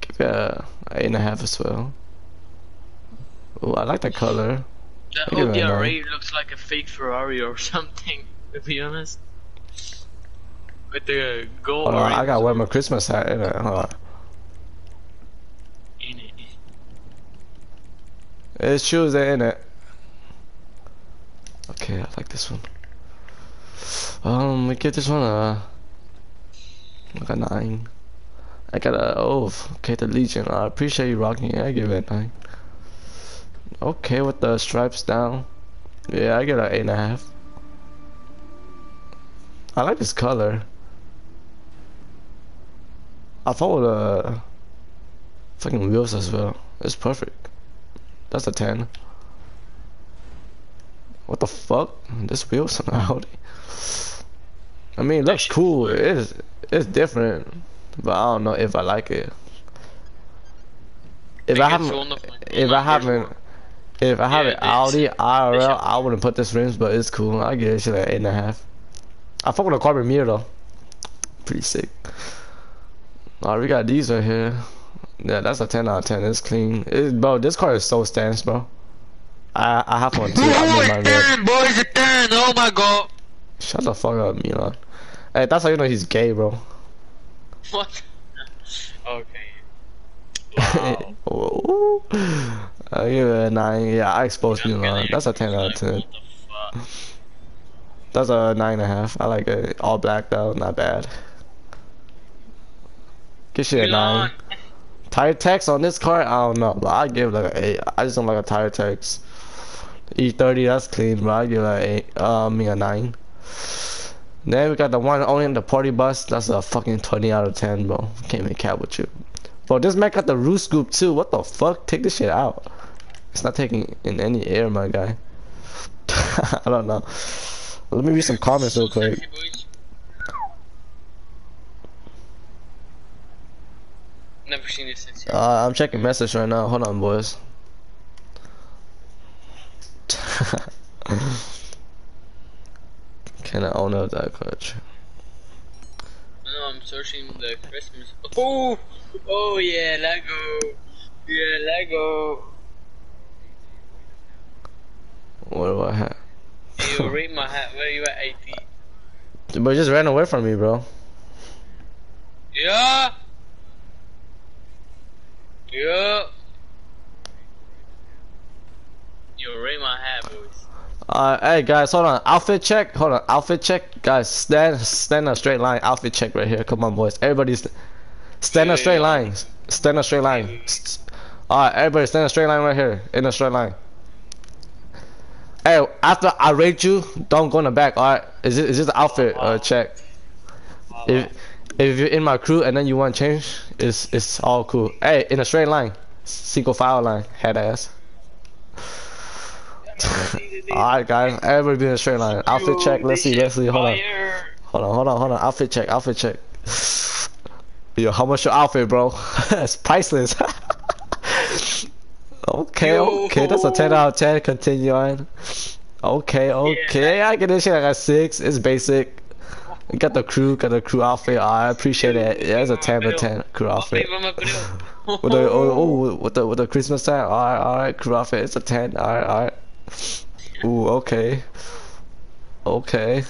Give it a eight and a half as well. Oh, I like the color. The I give it ODRA looks like a fake Ferrari or something, to be honest. With the gold Hold on, I gotta wear my Christmas hat in it. Hold on. in it. It's Tuesday, in it? Okay, I like this one. Um, we give this one a like a nine. I got a oh, okay, the Legion. I appreciate you rocking it. I give it a nine. Okay, with the stripes down. Yeah, I get an eight and a half. I like this color. I thought with uh Fucking wheels as well. It's perfect. That's a 10. What the fuck? This wheels on Audi. I mean, it looks cool. It's it's different, but I don't know if I like it. If I haven't, if I haven't, if I have Yeah, an this- Audi IRL, I wouldn't put this rims, but it's cool. I get it shit like eight and a half. I fuck with a carbon mirror though. Pretty sick. Alright, we got these right here. Yeah, that's a 10 out of 10. It's clean. It, bro, this car is so stance, bro. I I have one too. I made red. Damn, boys, a 10! Oh my god! Shut the fuck up, Milan. Hey, that's how you know he's gay, bro. What? okay. Wow. I give it a 9. Yeah, I exposed Milan. That's a 10 out of 10. What the fuck? That's a 9.5. I like it. All black though, not bad. Get shit a 9. Tire text on this car, I don't know, but I give like an 8. I just don't like a tire text. E30, that's clean, but I give like 8. Uh, I mean a 9. Then we got the one only in the party bus. That's a fucking 20 out of 10, bro. Can't make cap with you. Bro, this man got the roof scoop too. What the fuck? Take this shit out. It's not taking in any air, my guy. I don't know. Let me read some comments real quick. Sexy boys. Never seen this since. Uh, I'm checking message right now. Hold on, boys. Can I own up that clutch? No, I'm searching the Christmas. Oh, oh yeah, Lego. Yeah, Lego. What do I have? You rate my hat. Where you at, 80? But it just ran away from me, bro. Yeah. Yeah. You rate my hat, boys. Uh, hey guys, hold on. Outfit check. Hold on. Outfit check. Guys, stand, stand in a straight line. Outfit check right here. Come on, boys. Everybody, st- stand in a straight line. Stand in a straight line. All right, everybody, stand in a straight line right here. In a straight line. Hey, after I rate you, don't go in the back. All right, is it is this the outfit uh, check? If if you're in my crew and then you want to change, it's it's all cool. Hey, in a straight line, single file line, head ass. Alright guys, everybody be in a straight line. Outfit check, let's see, let's see, hold on. Hold on, hold on, hold on. Outfit check, outfit check. Yo, how much your outfit, bro? it's priceless. okay, Yo. okay, that's a 10 out of 10. Continue on. Okay, okay, I get this shit like a 6. It's basic. You got the crew, got the crew outfit. I appreciate it. Yeah, it's a 10 out of 10 crew outfit. With the oh, oh with the with the Christmas time. Alright, alright, crew outfit. It's a 10. Alright, alright. Ooh, okay. Okay.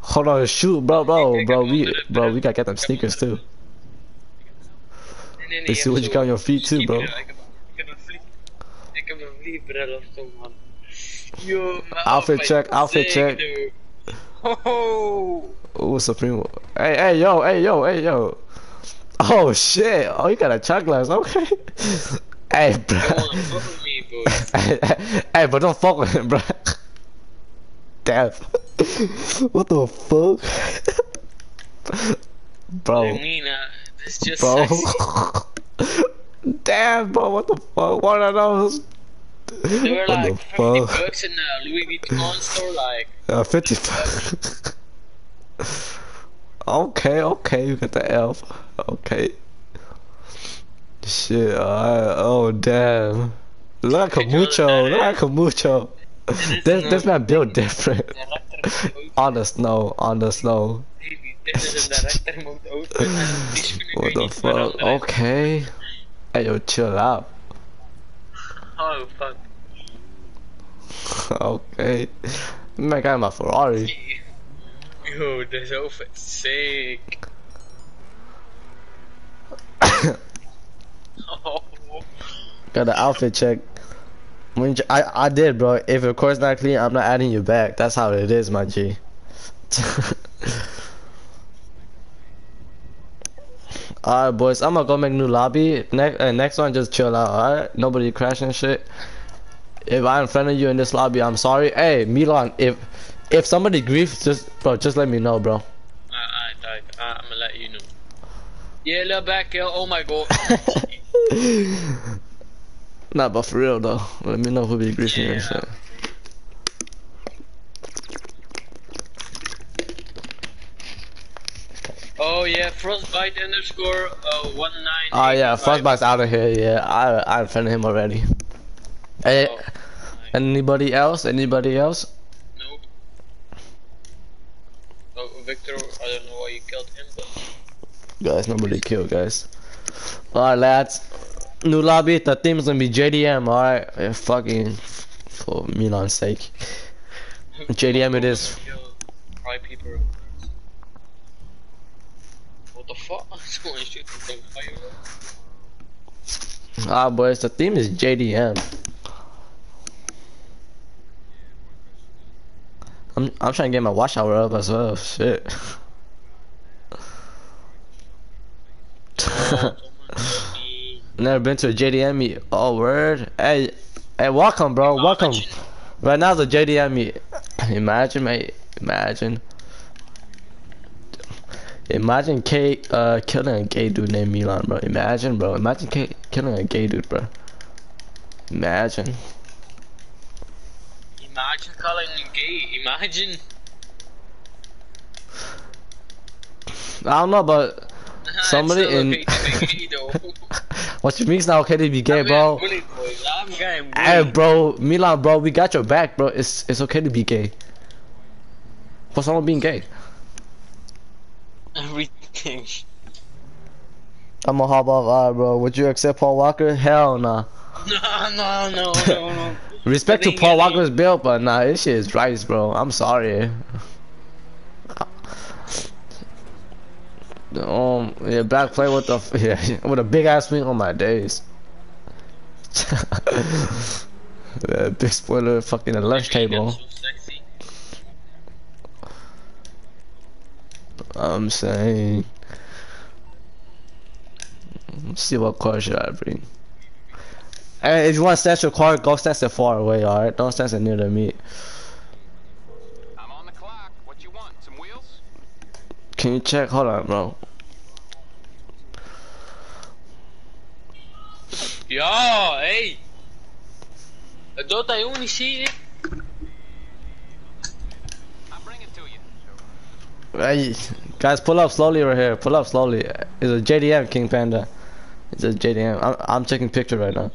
Hold on, shoot, bro, bro, bro, we, bro, we gotta get them sneakers too. Let's see what you got on your feet too, bro. Ik heb- ik heb een vlieg. Ik heb een vliegbril of zo, man. Yo, mijn Outfit check, outfit check. Ho. Ooh, Supreme. Hey, hey, yo, hey, yo, hey, yo. Oh shit! Oh, you got a shot glass. Okay. hey, bro. Me, hey, hey, hey, but don't fuck with him, bro. Damn. what the fuck? bro. Uh, it's just Bro. Damn, bro, what the fuck? What are those? They were What like the 50 fuck? bucks in the Louis Vuitton store, like. Uh, 50 Okay, okay, you got the elf. Okay. Shit, alright. Oh, damn. Look like a mucho. Look like a mucho. This, this man built different. On the snow, on the snow. Dit is een director moet auto. en die schoenen kun What the fuck? Okay. Hey, yo, chill out. Oh, fuck. Okay. Man, got my Ferrari. Yo, this outfit sick. Oh, Got the outfit check. When you, I I did, bro. If your core's not clean, I'm not adding you back. That's how it is, my G. Alright, boys. I'm gonna go make new lobby. Next, uh, next one, just chill out. Alright, nobody crashing shit. If I offended you in this lobby, I'm sorry. Hey, Milan, if if somebody griefs, just bro, just let me know, bro. I, I'm gonna let you know. Yeah, little back. Oh my god. nah, but for real though, let me know who be greasing Yeah. and shit. Oh yeah, frostbite underscore uh, one nine. Oh yeah, Frostbite's out of here. Yeah, I I offended him already. Hey, Oh, anybody else? Anybody else? nope. Oh, Victor, I don't know why you killed him, but Guys, nobody killed, guys. Alright, lads. New lobby, the theme's gonna be JDM, alright? Yeah, fucking, for Milan's sake. JDM it is. Five people. The fuck? Someone shooting some fire. Ah, boys, the theme is JDM. I'm, I'm trying to get my watch hour up as well, shit. Never been to a JDM meet. Oh, word. Hey, hey, welcome, bro. Welcome. Right now, the JDM meet. Imagine, mate. Imagine. Imagine K uh killing a gay dude named Milan, bro. Imagine, bro. Imagine K killing a gay dude, bro. Imagine. Imagine calling him gay. Imagine. I don't know, but Somebody in- okay to be gay, what you mean it's not okay to be gay, bro? Hey, bro, Milan, bro, we got your back, bro. It's it's okay to be gay. What's wrong with being gay? Everything. I'm a hop off, bro. Would you accept Paul Walker? Hell nah. No, no, no, no, no. Respect to Paul Walker's build, but nah, this shit is rice, bro. I'm sorry. Um, yeah, back play with the f- yeah with a big ass swing on my days. yeah, big spoiler, fucking a lunch table. So sexy. I'm saying. Let's see what car should I bring. Hey, if you want to stash your car, go stash it far away, alright? Don't stash it near the meet. I'm on the clock. What you want? Some wheels? Can you check? Hold on, bro. Ja, hey. Het doet hij ook niet zien. I'll bring it to you. Hey, guys, pull up slowly right here. Pull up slowly. It's a JDM King Panda. It's a JDM. I'm, I'm checking picture right now.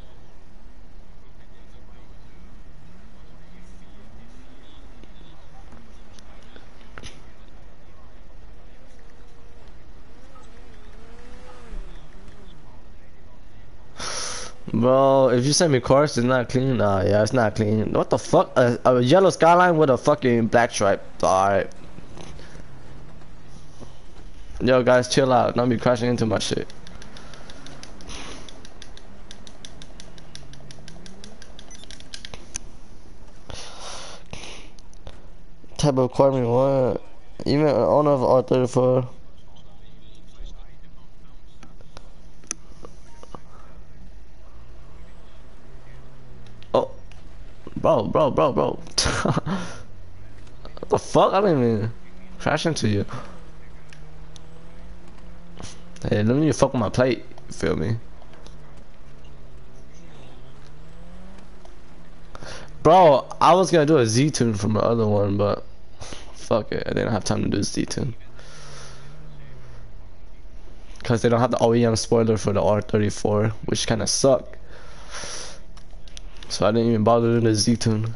Bro, if you send me cars, it's not clean. Nah, yeah, it's not clean. What the fuck? A, a yellow skyline with a fucking black stripe. Alright. Yo, guys, chill out. Don't be crashing into my shit. Type of requirement what? Even owner of R34. Oh, bro, bro, bro, bro. what the fuck? I didn't even crash into you. Hey, let me fuck with my plate. Feel me? Bro, I was gonna do a Z tune from the other one, but fuck it, I didn't have time to do a Z tune. Cause they don't have the OEM spoiler for the R34, which kinda suck. So I didn't even bother doing the Z tune.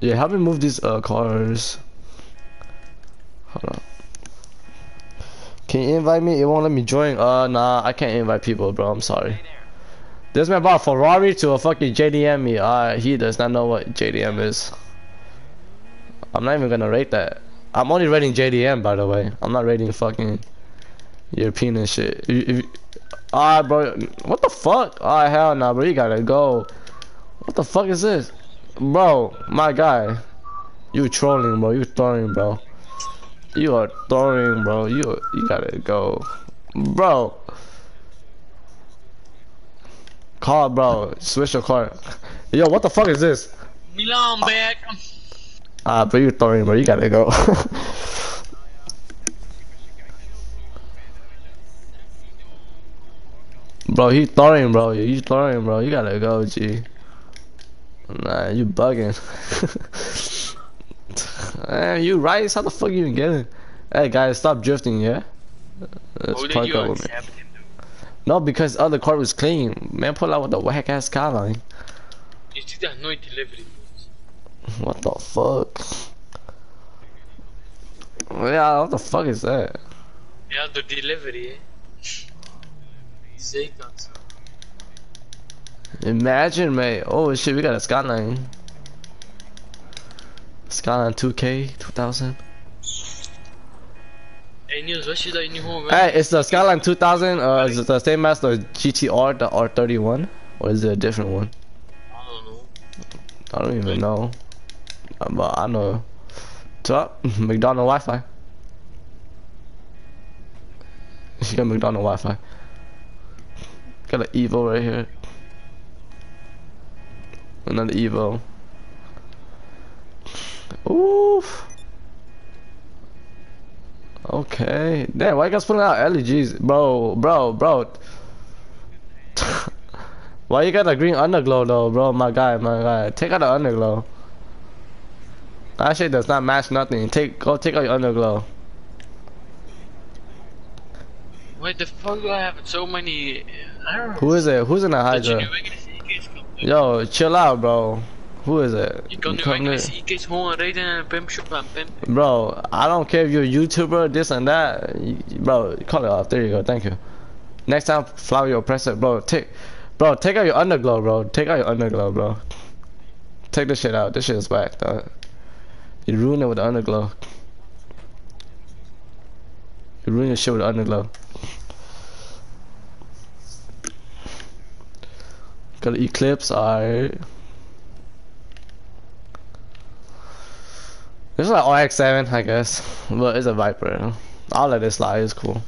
Yeah, help me move these uh, cars. Hold on. Can you invite me? It won't let me join. Uh, nah, I can't invite people, bro. I'm sorry. This man brought Ferrari to a fucking JDM me. Uh, he does not know what JDM is. I'm not even gonna rate that. I'm only rating JDM, by the way. I'm not rating fucking European and shit. If, ah, bro, what the fuck? Ah, hell nah, bro. You gotta go. What the fuck is this, bro? My guy, you trolling, bro. You throwing, bro. You are throwing, bro. You you gotta go, bro. Call, bro. Switch your car. Yo, what the fuck is this? Milan back. Ah, uh, but you're throwing, bro. You gotta go. bro, he throwing, bro. You throwing, bro. You gotta go, G. Nah, you bugging. Man, you right? How the fuck you even getting? Hey, guys, stop drifting, yeah? Let's park you accept him? No, because other car was clean. Man, pull out with the whack ass skyline. Is dit daar nooit delivery? What the fuck? Yeah, what the fuck is that? Yeah, the delivery, eh? zo. Imagine, mate. Oh shit, we got a Skyline. Skyline 2K 2000. Hey Niels, wist je dat nu gewoon Hey, is the Skyline 2000 uh, is it the same as the GTR, the R31? Or is it a different one? I don't know. I don't even know. Uh, But I know. What's up? McDonald Wi-Fi. You got McDonald Wi-Fi. Got an Evo right here. Another Evo. Oof. Okay. Damn, why you guys putting out LEGs? Bro, bro, bro. why you got a green underglow though, bro? My guy, my guy. Take out the underglow. That shit does not match nothing. Take go take out your underglow. Wait, the fuck do I have so many arrows? Who is it? Who's in the Dat je nu Hydra? weg in de CK's komt. Yo, chill out, bro. Who is it? Je kan nu Come weg in here. de CK's gewoon rijden in een pimpshop en. Bro, I don't care if you're a YouTuber, this and that. Bro, call it off. There you go. Thank you. Next time, flower your oppressor, bro. Take, bro, take out your underglow, bro. Take out your underglow, bro. Take this shit out. This shit is whack, dog. You ruin it with the underglow. You ruin your shit with the underglow. Got an eclipse, alright. This is like RX-7, I guess, but it's a Viper. I'll let it slide. It's cool.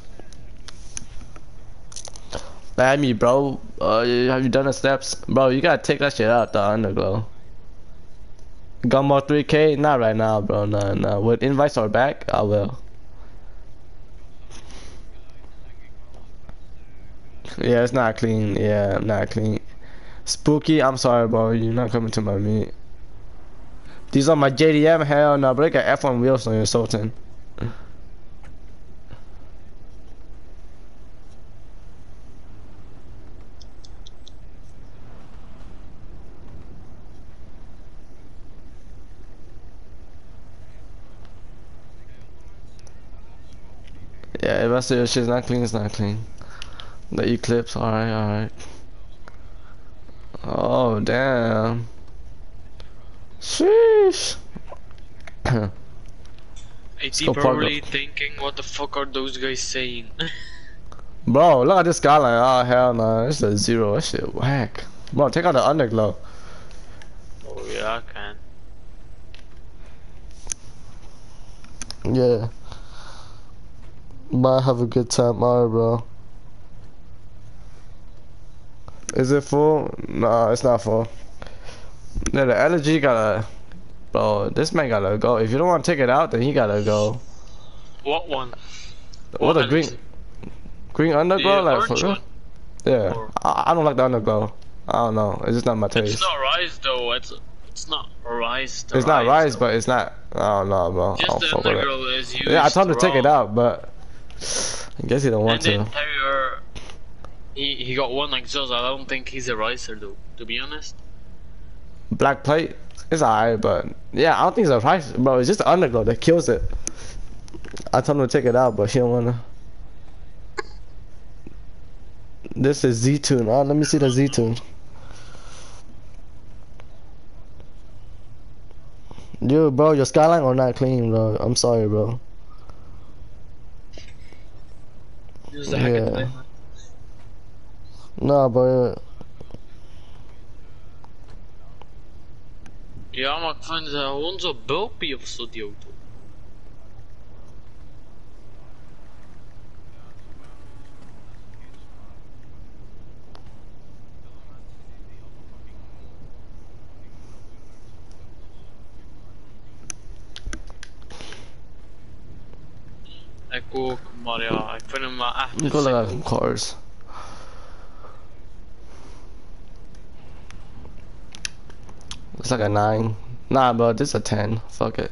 Bad me, bro. Uh, have you done the steps, bro? You gotta take that shit out, the underglow. Gumbo 3K, not right now, bro. No, no. With invites are back, I will. Yeah, it's not clean. Yeah, not clean. Spooky, I'm sorry, bro. You're not coming to my meet. These are my JDM. Hell no, but they got F1 wheels on your Sultan. Yeah, if I say your shit's not clean, it's not clean. The Eclipse, alright, alright. Oh, damn. Sheesh. Park probably thinking, what the fuck are those guys saying? Bro, look at this skyline. Oh, ah, hell no. It's a zero. That shit whack. Bro, take out the underglow. oh yeah, I can. Yeah. Might have a good time, alright, bro. Is it full? Nah, it's not full. Yeah, the energy gotta. Bro, this man gotta go. If you don't want to take it out, then he gotta go. What one? What a one green, green underglow, The like for? Yeah, Or- I, I don't like the underglow. I don't know. It's just not my taste. It's not rice though. It's it's not rise. to It's not rice, though. but it's not. I don't know, bro. I just don't the it. is used. Yeah, I told him to take it out, but I guess he don't want the to. he he got one exhaust. I don't think he's a ricer though. To be honest. Black plate, it's alright, but yeah, I don't think it's a price, bro. It's just the underglow that kills it. I told him to take it out, but he don't wanna. This is Z tune. Oh, uh, let me see the Z tune. Dude, bro, your skyline are not clean, bro. I'm sorry, bro. Yeah. No, but Ja, maar ik vind ze gewoon zo bulky of zo, die auto. Ik ook, maar ja, ik vind hem maar echt you go look sick. at cars. It's like a nine. Nah, bro, this is a ten. Fuck it.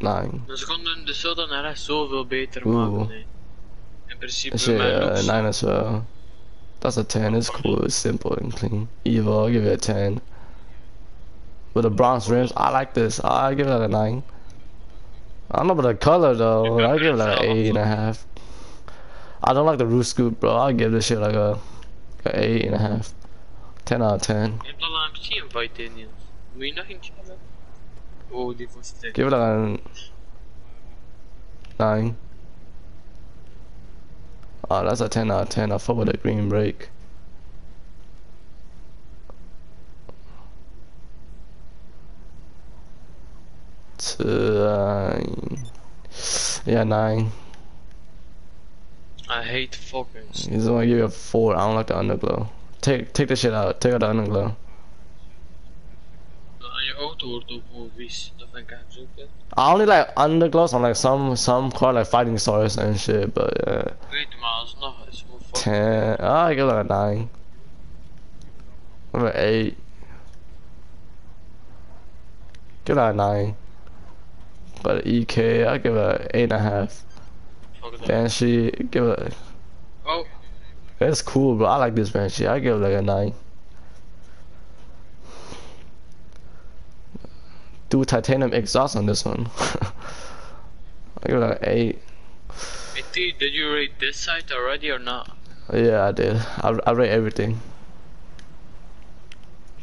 Nine. Maar ze konden de rechts zoveel beter maken. hè. In principe Shit, uh, looks. nine as well. That's a ten. It's cool. It's simple and clean. Evil, I'll give it a ten. With the bronze rims, I like this. I give it a nine. I don't know about the color though. I give it like an eight and a half. I don't like the roof scoop, bro. I'll give this shit like a, a eight and a half. Ten out of ten. Je hebt al een invite in, Niels. Moet je nog? Oh, die was. Give it a nine. Oh, that's a ten out of ten. I fuck with the green break. Nine. Yeah, uh, nine. I hate fucking He's gonna give you a four. I don't like the underglow. Take take the shit out. Take out the underglow. Aan je auto wordt ook gewoon vies. Dat vind ik echt zo. I only like underglows on like some some car like fighting stars and shit, but uh, yeah. Ik weet het, maar alsnog is het gewoon fucking. Ten. Oh, I give it a nine. I'm an eight. Give it a nine. But EK, I give it a eight and a half. Fuck it up. Banshee, give it. Oh, It's cool, bro. I like this Banshee. I give it like a nine. Do titanium exhaust on this one. I give it like an eight. hey did you rate this site already or not? Yeah, I did. I, I rate everything.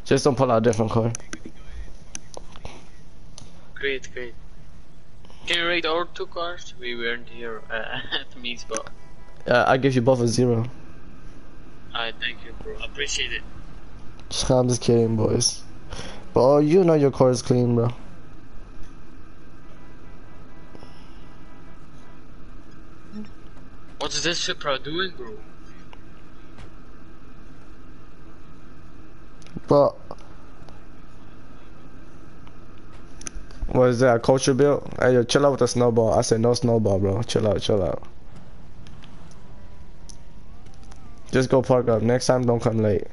Just don't pull out a different car. Great, great. Can you rate our two cars? We weren't here uh, at me spot. Uh, I give you both a zero. I thank you, bro. I appreciate it. I'm just kidding, boys. But oh, you know your car is clean, bro. What's this Supra doing, bro? But what is that? A culture build? Hey, yo, chill out with the snowball. I said no snowball, bro. Chill out, chill out. Just go park up. Next time, don't come late.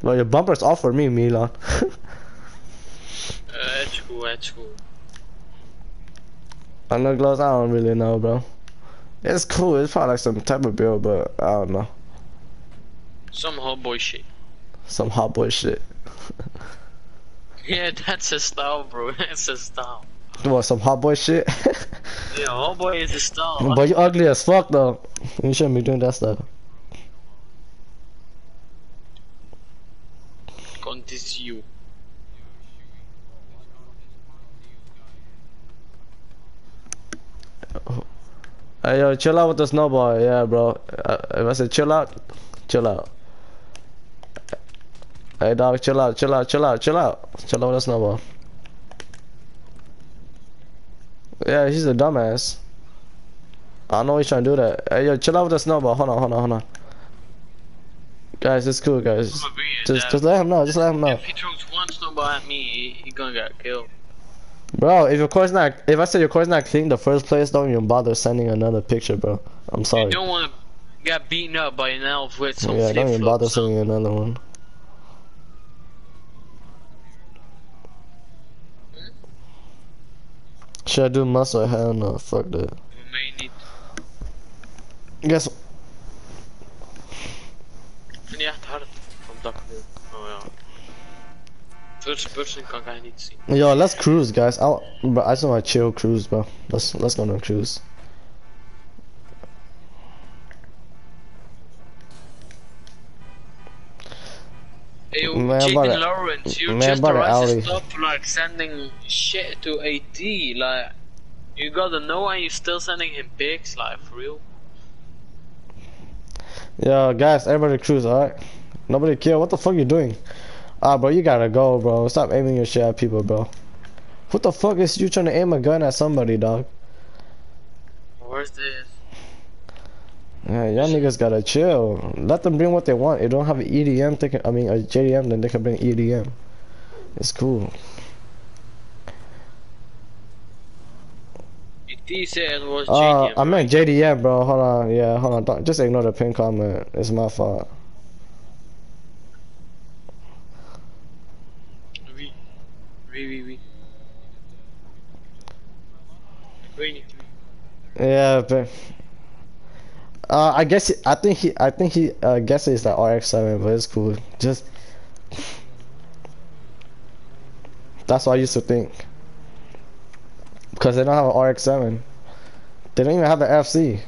Well, your bumper's off for me, Milan. Uh, that's cool, that's cool. Underglows, I don't really know, bro. It's cool. It's probably like some type of build, but I don't know. Some hot boy shit. Some hot boy shit. Yeah, that's a style, bro. That's a style. What, some hot boy shit? Yeah, hot boy is a style. but you ugly as fuck, though. You shouldn't be doing that stuff. Continue. Hey, yo, chill out with the snowball. Yeah, bro. Uh, if I said chill out, chill out. Hey, dog, chill out, chill out, chill out, chill out. Chill out with the snowball. Yeah, he's a dumbass. I know he's trying to do that. Hey, yo, chill out with the snowball. Hold on, hold on, hold on. Guys, it's cool, guys. I'ma be in Just, just let him know. Just let him know. If he throws one snowball at me, he, he gonna get killed. Bro, if your core's not, if I say your core's not clean the first place, don't even bother sending another picture, bro. I'm sorry. You don't want to get beaten up by an elf with some Yeah, don't even bother sending another one. Should I do muscle? Hell no, fuck that. We may need... Guess Ik vind echt hard het dak. Oh ja. First person kan ik niet zien. yo, let's cruise, guys. I, bro, I just want to chill cruise, bro. Let's let's go on a cruise. Hey, yo, Man, Jaden Lawrence, you just about it, already Ali. stop like sending shit to AD. Like, you gotta know and you're still sending him pics, like for real. Yo, guys, everybody cruise, alright? Nobody kill. What the fuck you doing? Ah, bro, you gotta go, bro. Stop aiming your shit at people, bro. What the fuck is you trying to aim a gun at somebody, dog? Where's this? Yeah, y'all niggas gotta chill. Let them bring what they want. If don't have an EDM, they can, I mean a JDM, then they can bring EDM. It's cool. Uh, D said was JDM. Uh, I meant JDM, bro. Hold on, yeah, hold on. Don't, just ignore the pin comment. It's my fault. We, we, we. we. Yeah, but uh, I guess I think he I think he uh, guess it's the RX-7, but it's cool. Just that's what I used to think because they don't have an RX-7. They don't even have an FC.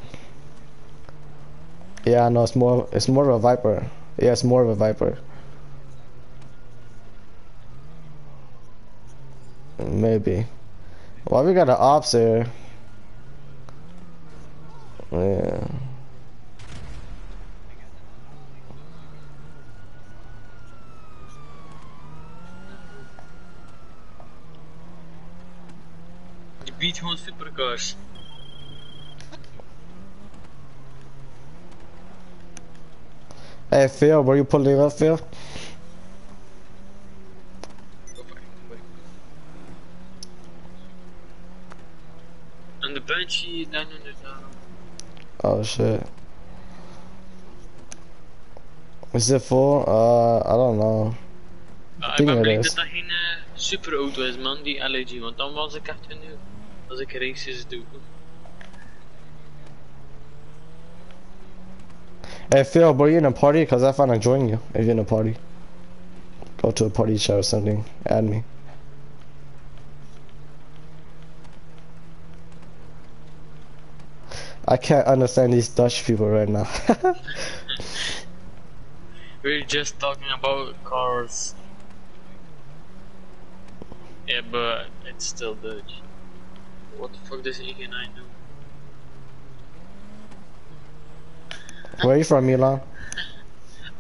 Yeah, know it's more it's more of a Viper. Yeah, it's more of a Viper. Maybe. Why we got an ops here? Yeah. Biedt gewoon supercars. Hey Phil, were you pulling up, Phil? En de Banshee 900 euro. Oh shit. Is it full? Uh, I don't know. Ja, ik Ding ben blij dat dat geen eh, superauto is man, die LG, want dan was ik echt benieuwd. Als ik races doe. Hey Phil, were you in a party? Cause I found I join you if you're in a party. Go to a party chat or something. Add me. I can't understand these Dutch people right now. We're just talking about cars. Yeah, but it's still Dutch. What the fuck does EG9 do? Where are you from, Milan?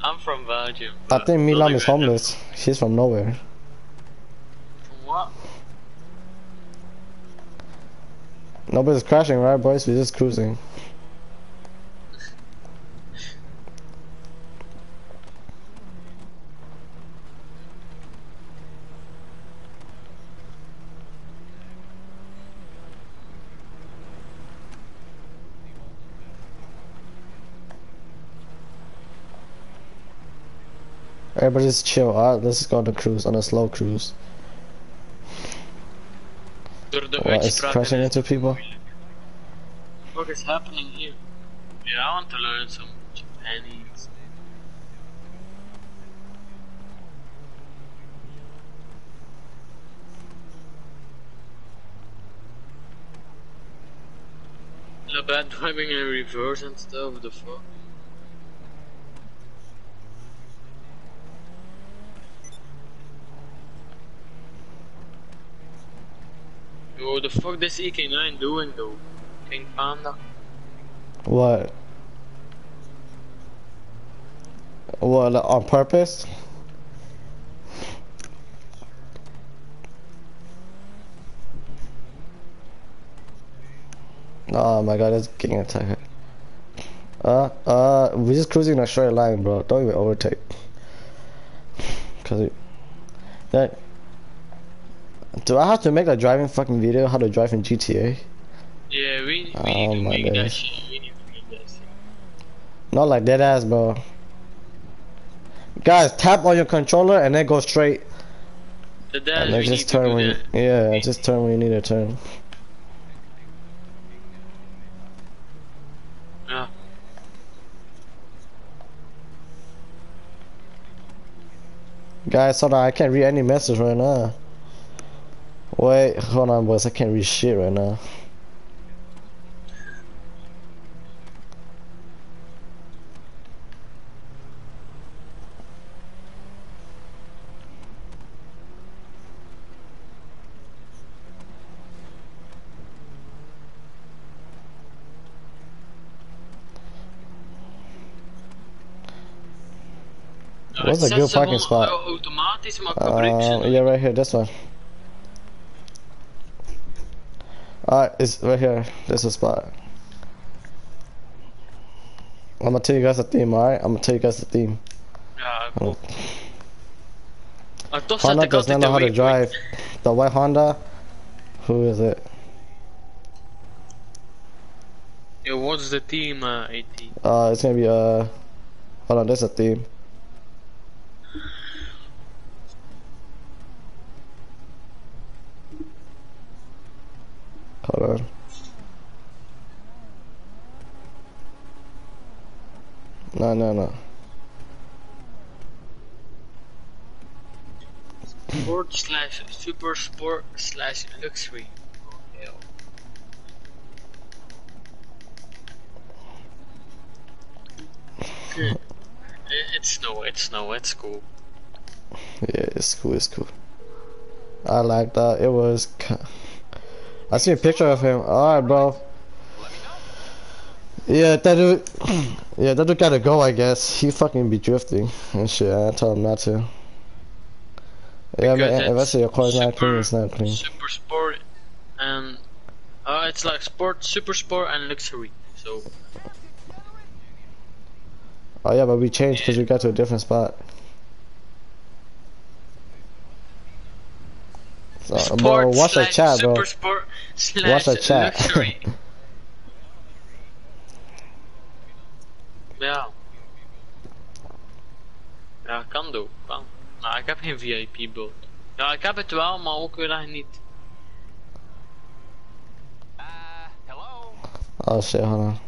I'm from Belgium. I think Milan is homeless. He's from nowhere. From what? Nobody's crashing, right, boys? We're just cruising. Everybody just chill. Alright, let's go on a cruise, on a slow cruise. Door de What is crashing into people? What is happening here? Yeah, I want to learn some Japanese. Not bad driving in reverse and stuff, the fuck? Yo, the fuck this EK9 doing though? King Panda? What? What, on purpose? Oh my god, it's getting attacked. Uh, uh, we're just cruising a straight line, bro. Don't even overtake. Cause it, that. Do I have to make a driving fucking video how to drive in GTA? Yeah, we, we Oh need to oh make that shit. We need to make that shit. Not like dead ass, bro. Guys, tap on your controller and then go straight. The dash, And then just turn when you, that. yeah, just turn when you need to turn. Yeah. Guys, hold on, I can't read any message right now. Wait, hold on, boys, I can't read shit right now. What's a good parking spot? au- Automatisch, maar gebruik ze Uh, yeah, right here, this one. Alright, it's right here. This is a spot. I'm gonna tell you guys the theme, alright? I'm gonna tell you guys the theme. Maar toch zet Honda does not know how to drive. The white Honda. Who is it? Yo, what's the team, uh, AT? Uh, it's gonna be uh. Hold on, there's a theme. Hold on. No, no, no. Sport slash super sport slash luxury. Okay. it's no, it's no, it's cool. Yeah, it's cool, it's cool. I like that. It was. I see a picture of him. All right, bro. Yeah, that dude. Yeah, that dude gotta go. I guess he fucking be drifting and shit. I told him not to. Yeah, Because man. If I say your car's not clean, super- it's not clean. Super sport and uh, it's like sport, super sport and luxury. So Oh yeah, but we changed because we got to a different spot. So, sport bro, watch the chat, bro. Watch the chat. ja. Ja, kan doen. Kan. Nou, ik heb geen VIP-boot. Ja, ik heb het wel, maar ook weer echt niet. Uh, hello? oh shit, hold on.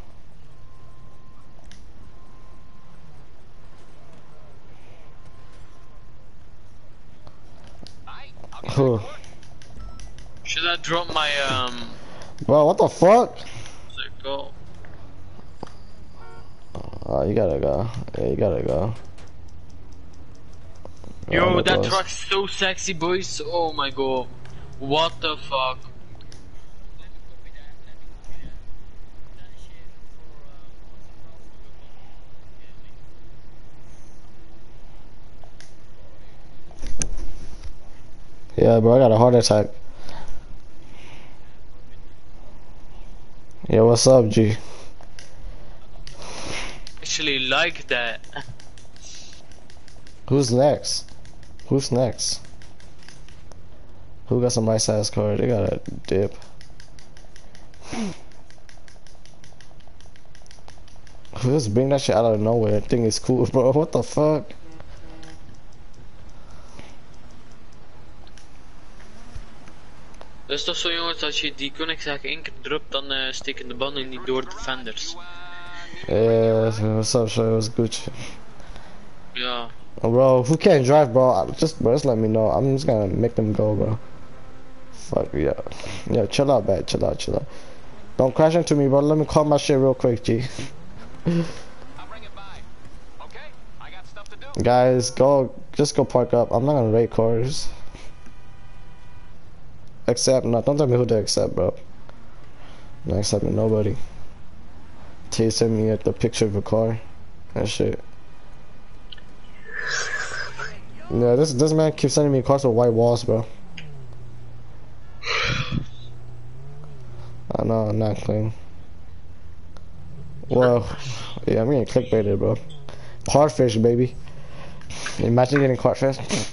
Aye, Should I drop my um Bro, what the fuck? it called? Oh, you gotta go. Yeah, you gotta go. Yo, Oh, that truck's so sexy, boys. Oh my god. What the fuck? Yeah, bro, I got a heart attack. Yeah, what's up, G? Actually like that. Who's next? Who's next? Who got some nice ass car? They got a dip. Who just bring that shit out of nowhere? I think it's cool, bro. What the fuck? Dat is toch zo jongens, als je die Koenigsegg één keer drupt, dan eh, steken de banden niet door de fenders. Yeah, what's up, sure? What's Gucci? Ja. Oh, bro, who can't drive, bro? Just, bro, just let me know. I'm just gonna make them go, bro. Fuck yeah, yeah. Chill out, man. Chill out, chill out. Don't crash into me, bro. Let me call my shit real quick, G. I'll bring it by. Okay, I got stuff to do. Guys, go, just go park up. I'm not gonna rate cars. Accept, no, don't tell me who to accept, bro. I'm not accepting nobody. T sent me at the picture of a car That shit. Yeah, this this man keeps sending me cars with white walls, bro. I know, I'm not clean. Well, yeah, I'm getting clickbaited, bro. Cardfish, baby. Imagine getting cardfish.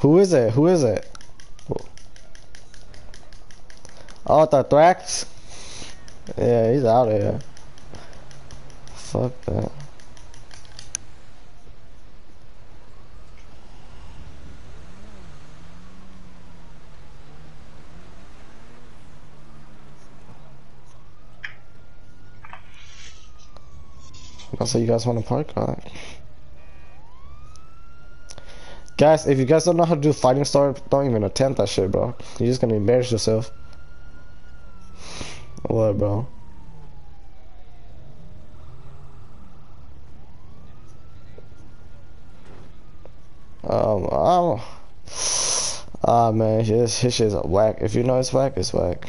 Who is it? Who is it? Oh, the Thrax? Yeah, he's out of here. Fuck that. Also, you guys want to park? Alright. Guys, if you guys don't know how to do fighting star, don't even attempt that shit, bro. You're just gonna embarrass yourself. What, bro? Um, um, ah man, his his shit's whack. If you know it's whack, it's whack.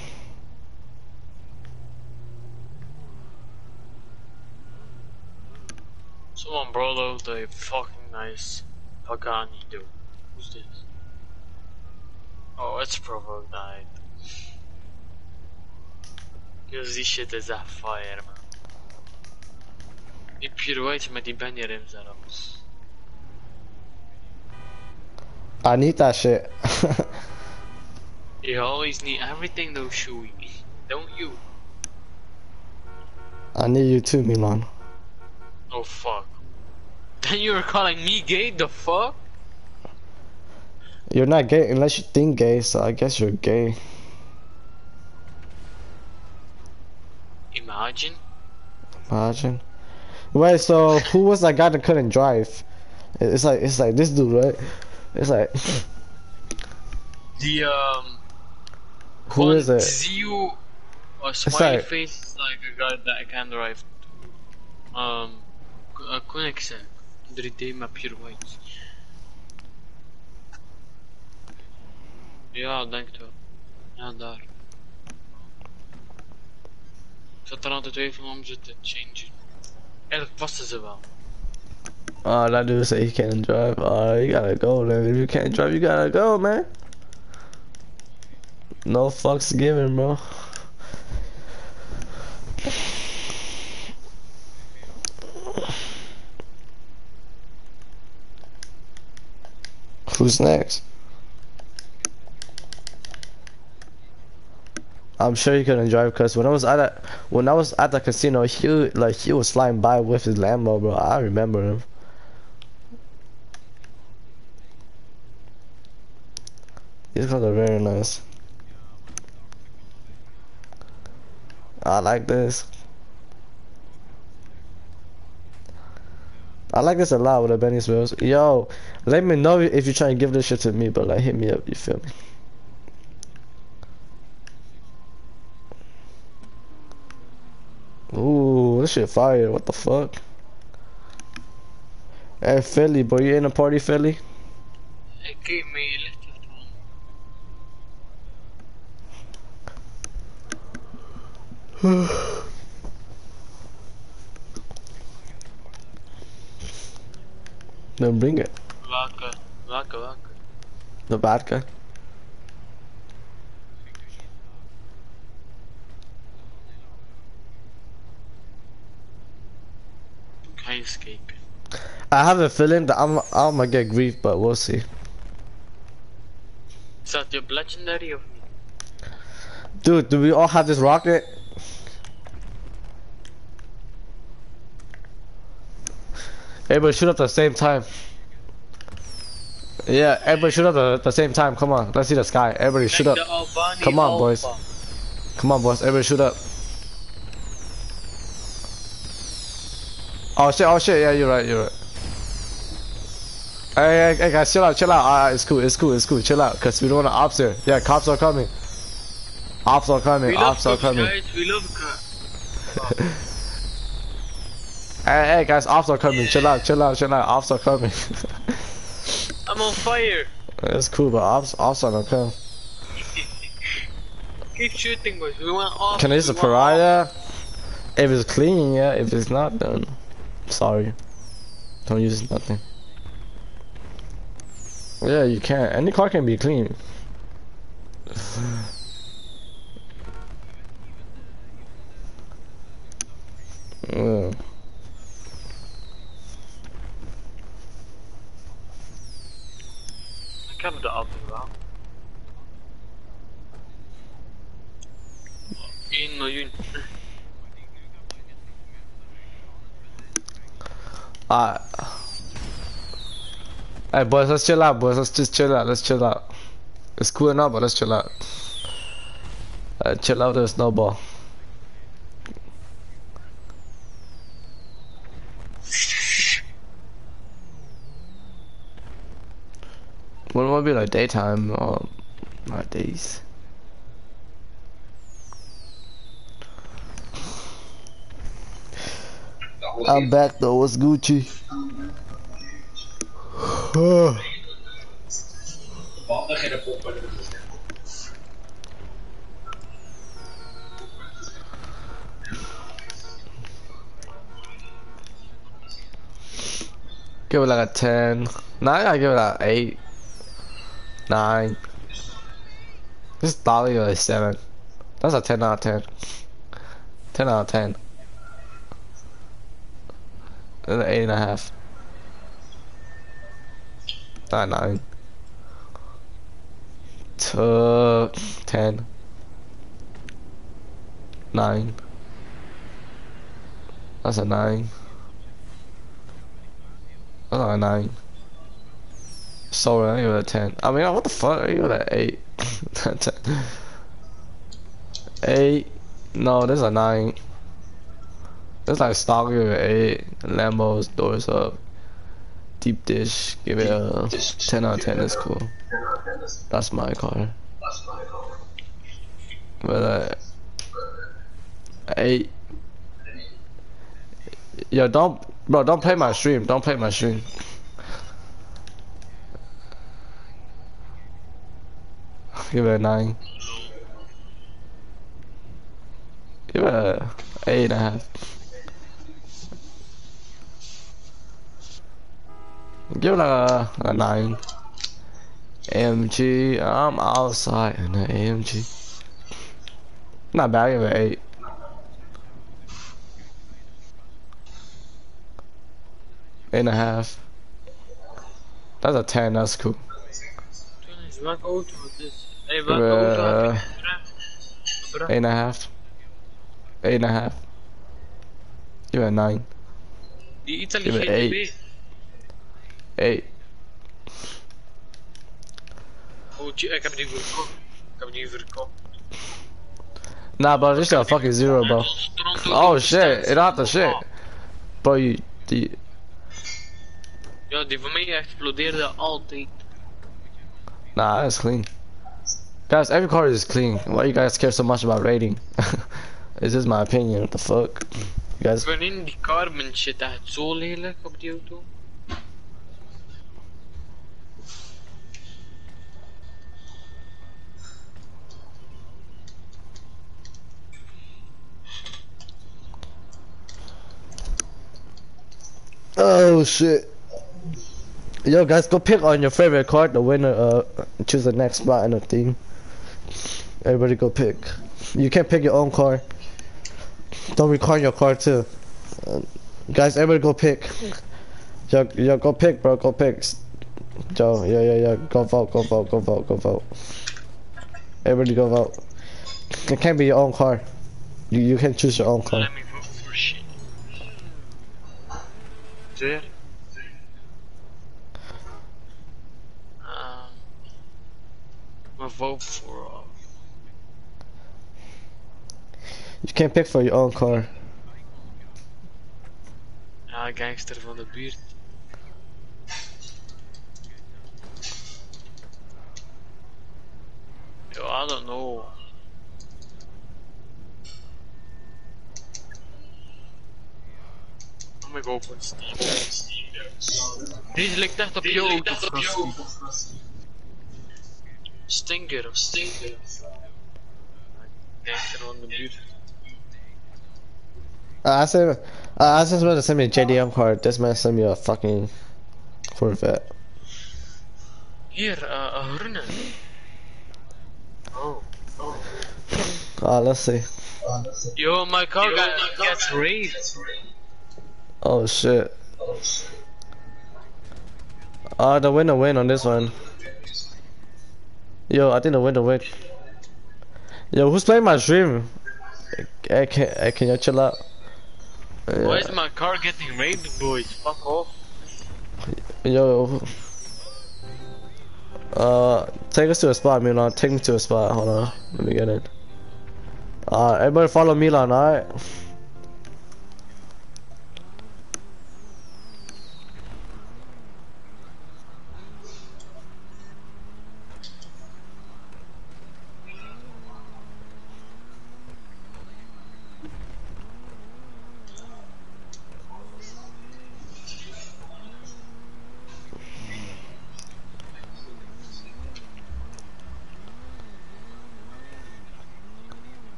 Someone brought out a fucking nice Dude. Who's this? Oh, it's Provo died. Because this shit is a fire, man. Die pirouette met die rims erop. I need that shit. You always need everything though, Shui. Don't you? I need you too, Milan. Oh fuck. Then you're calling me gay? The fuck? You're not gay unless you think gay, so I guess you're gay. Imagine. Imagine. Wait, so who was that guy that couldn't drive? It's like it's like this dude, right? It's like The um. who is it? Zio, a smiley like- face like a guy that I can drive. Um, uh, Koenigsegg. Drie met pure white. Ja, denk wel. Ja, daar. Ik zat er aan te twijfelen om ze te changen. Eigenlijk pasten ze wel. Oh, that dude say he can't drive. Oh, you gotta go, man. If you can't drive, you gotta go, man. No fucks given, bro. Who's next? I'm sure he couldn't drive because when I was at a, when I was at the casino, he like he was flying by with his Lambo, bro. I remember him. These cars are very nice. I like this. I like this a lot with the Benny's wheels. Yo, let me know if you're trying to give this shit to me, but like hit me up, you feel me? Ooh, this shit fire. What the fuck? Hey, Philly, boy, you in a party, Philly? Ik keek mee licht Then bring it. Welke? The bad guy. Ga eens kijken. I have a feeling that I'm I'm gonna get grief, but we'll see. Je legendary of niet? Dude, do we all have this rocket? Everybody shoot up at the same time. Yeah, everybody shoot up at the same time. Come on, let's see the sky. Everybody shoot up. Like de Albani Come on, boys. Come on, boys. Everybody shoot up. Oh shit! Oh shit! Yeah, you're right. You're right. Hey, hey, hey, guys, chill out, chill out. Alright, it's cool, it's cool, it's cool. Chill out, cause we don't want the ops here. Yeah, cops are coming. Ops are coming. We Ops are coming. guys. We love cops. Hey, hey, guys, ops are coming. Chill out, chill out, chill out. Ops are coming. I'm on fire. it's cool, but ops, ops are gonna come. Keep shooting, boys. We want off. Can I use a pariah? If it's clean, yeah. If it's not, then sorry. Don't use nothing. Yeah, you can. Any car can be clean. Yeah. Off. Ik heb de auto wel. 1 miljoen. Alright. Hey boys, let's chill out, boys. Let's just chill out. Let's chill out. It's cool enough, but let's chill out. Uh, chill out with the snowball. Wouldn't want be like daytime oh, or not days. I'm back though. What's Gucci? Give it like a 10. Nah, I gotta give it like 8. 9. This dolly like 7. That's a 10 out of 10. 10 out of 10. That's an 8 and a half. Not 9. Two, 10. 9. That's a 9. That's a 9. Sorry, I give it a 10. I mean, what the fuck? I give it an 8. 10. 8. No, this is a 9. It's like Stalker 8, Lambos, doors up, deep dish. Give it a 10 out of 10. It's cool. That's my car. But uh, eight. Yo, don't, bro, don't play my stream. Don't play my stream. Give it a nine. Give it a eight and a half. Give it a, a nine. AMG, I'm outside in the AMG. Not bad, give it an eight. Eight and a half. That's a ten, that's cool. Welke auto is dit? Hé, heb je Uh, eight and a half. Eight and a half. Give it a nine. Die Give it eight. Eight. Oh, tje- ik heb die verkocht. Ik heb die verkocht. Nah, bro, this got fucking zero, bro. Oh shit, it not the shit. Bro, you, the, Ja, die van mij explodeerde altijd. nah, that's clean. Guys, every car is clean. Why you guys care so much about rating? it's just my opinion. What the fuck? You guys, Waarin die carbon shit echt zo lelijk op die auto. oh shit. Yo, guys, go pick on your favorite car. The winner, uh, choose the next spot in the thing. Everybody go pick. You can't pick your own car. Don't record your car too. Uh, guys, everybody go pick. Yo, yo, go pick, bro. Go pick. Yo, yeah, yeah, yeah. Go vote, go vote, go vote, go vote. Everybody go vote. It can't be your own car. You you can choose your own car. Let me vote for shit. Uh, maar vote voor. Uh, You can't pick for your own car. ja, gangster van de buurt. Yo, I don't know. Let me go open Steam. Deze lijkt echt op jouw auto, Frosty. Stinker of stinker. Gangster van de buurt. Uh, I said, uh, I just want to send me a JDM card. This man sent me a fucking Corvette. Hier, uh, een groene. Oh. Uh, let's see. Yo, my car got, gets raped. Oh shit. Uh, the winner win on this one. Yo, I think the winner win. Yo, who's playing my stream? Hey, can, hey, can you chill out? Why is my car getting raped, boys? Fuck off. Yo. Uh, take us to a spot, Milan. Take me to a spot. Hold on. Let me get in. Uh, everybody follow Milan, alright?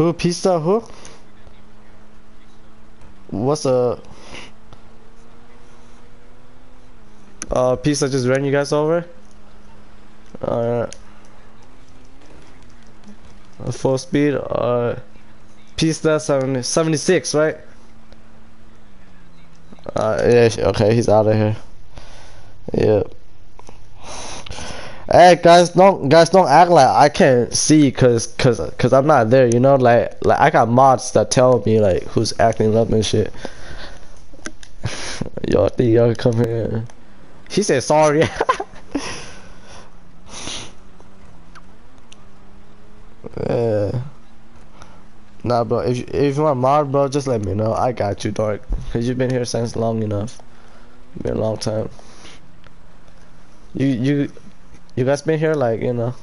Who pizza who? What's a uh pizza just ran you guys over? Alright. Uh, full speed, uh pista seventy seventy six, 76, right? Uh yeah, okay, he's out of here. Yep. Yeah. Hey guys, don't guys don't act like I can't see cause cause cause I'm not there. You know, like like I got mods that tell me like who's acting up and shit. Y'all think y'all come here? He said sorry. yeah. Nah, bro. If you, if you want mod, bro, just let me know. I got you, dark. Cause you've been here since long enough. Been a long time. You you you guys been here like you know,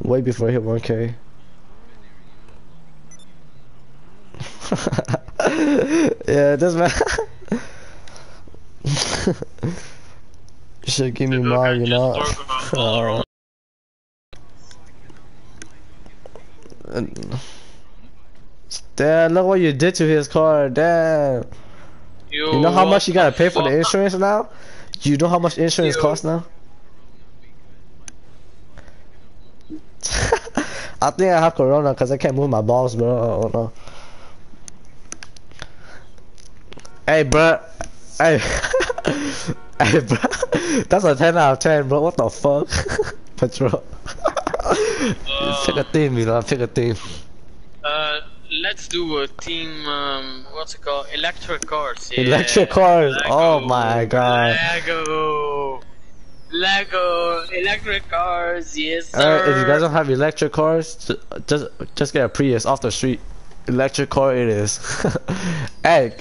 way before I hit 1K. yeah, this man. you should give me Look, more, I you know. talk about uh, Damn, look what you did to his car. Damn. Yo, You know how much you gotta pay for the insurance now? You know how much insurance Yo. costs now? I think I have corona because I can't move my balls, bro. I don't know. Hey, bro. Hey. hey, bro. That's a 10 out of 10, bro. What the fuck? Patrol. Pick a theme, you know. Pick a theme. Uh, let's do a team. Um, what's it called? Electric cars. Yeah. Electric cars. Oh my god. Lego. Lego. Electric cars. Yes, sir. Alright, if you guys don't have electric cars, just just get a Prius off the street. Electric car it is. hey.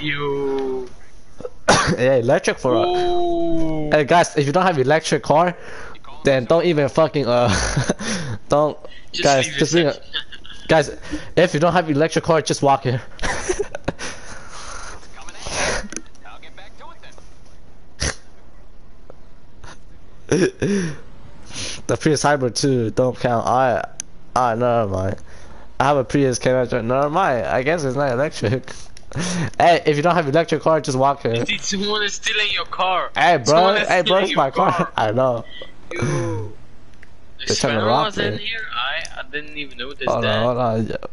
You. yeah, electric for uh, Ooh. Hey guys, if you don't have electric car, then don't even fucking uh don't Just guys leave just a, guys if you don't have electric car just walk here. Coming in. I'll get back to it then. the Prius hybrid too don't count. I I never mind. I have a Prius K-Metro. Never mind. I guess it's not electric. hey, if you don't have electric car, just walk here. Someone is stealing your car? Hey, bro. Someone Hey, bro. It's my car. I know. You. They're trying to Spanner was in here. I I didn't even notice Hold that. on, hold on.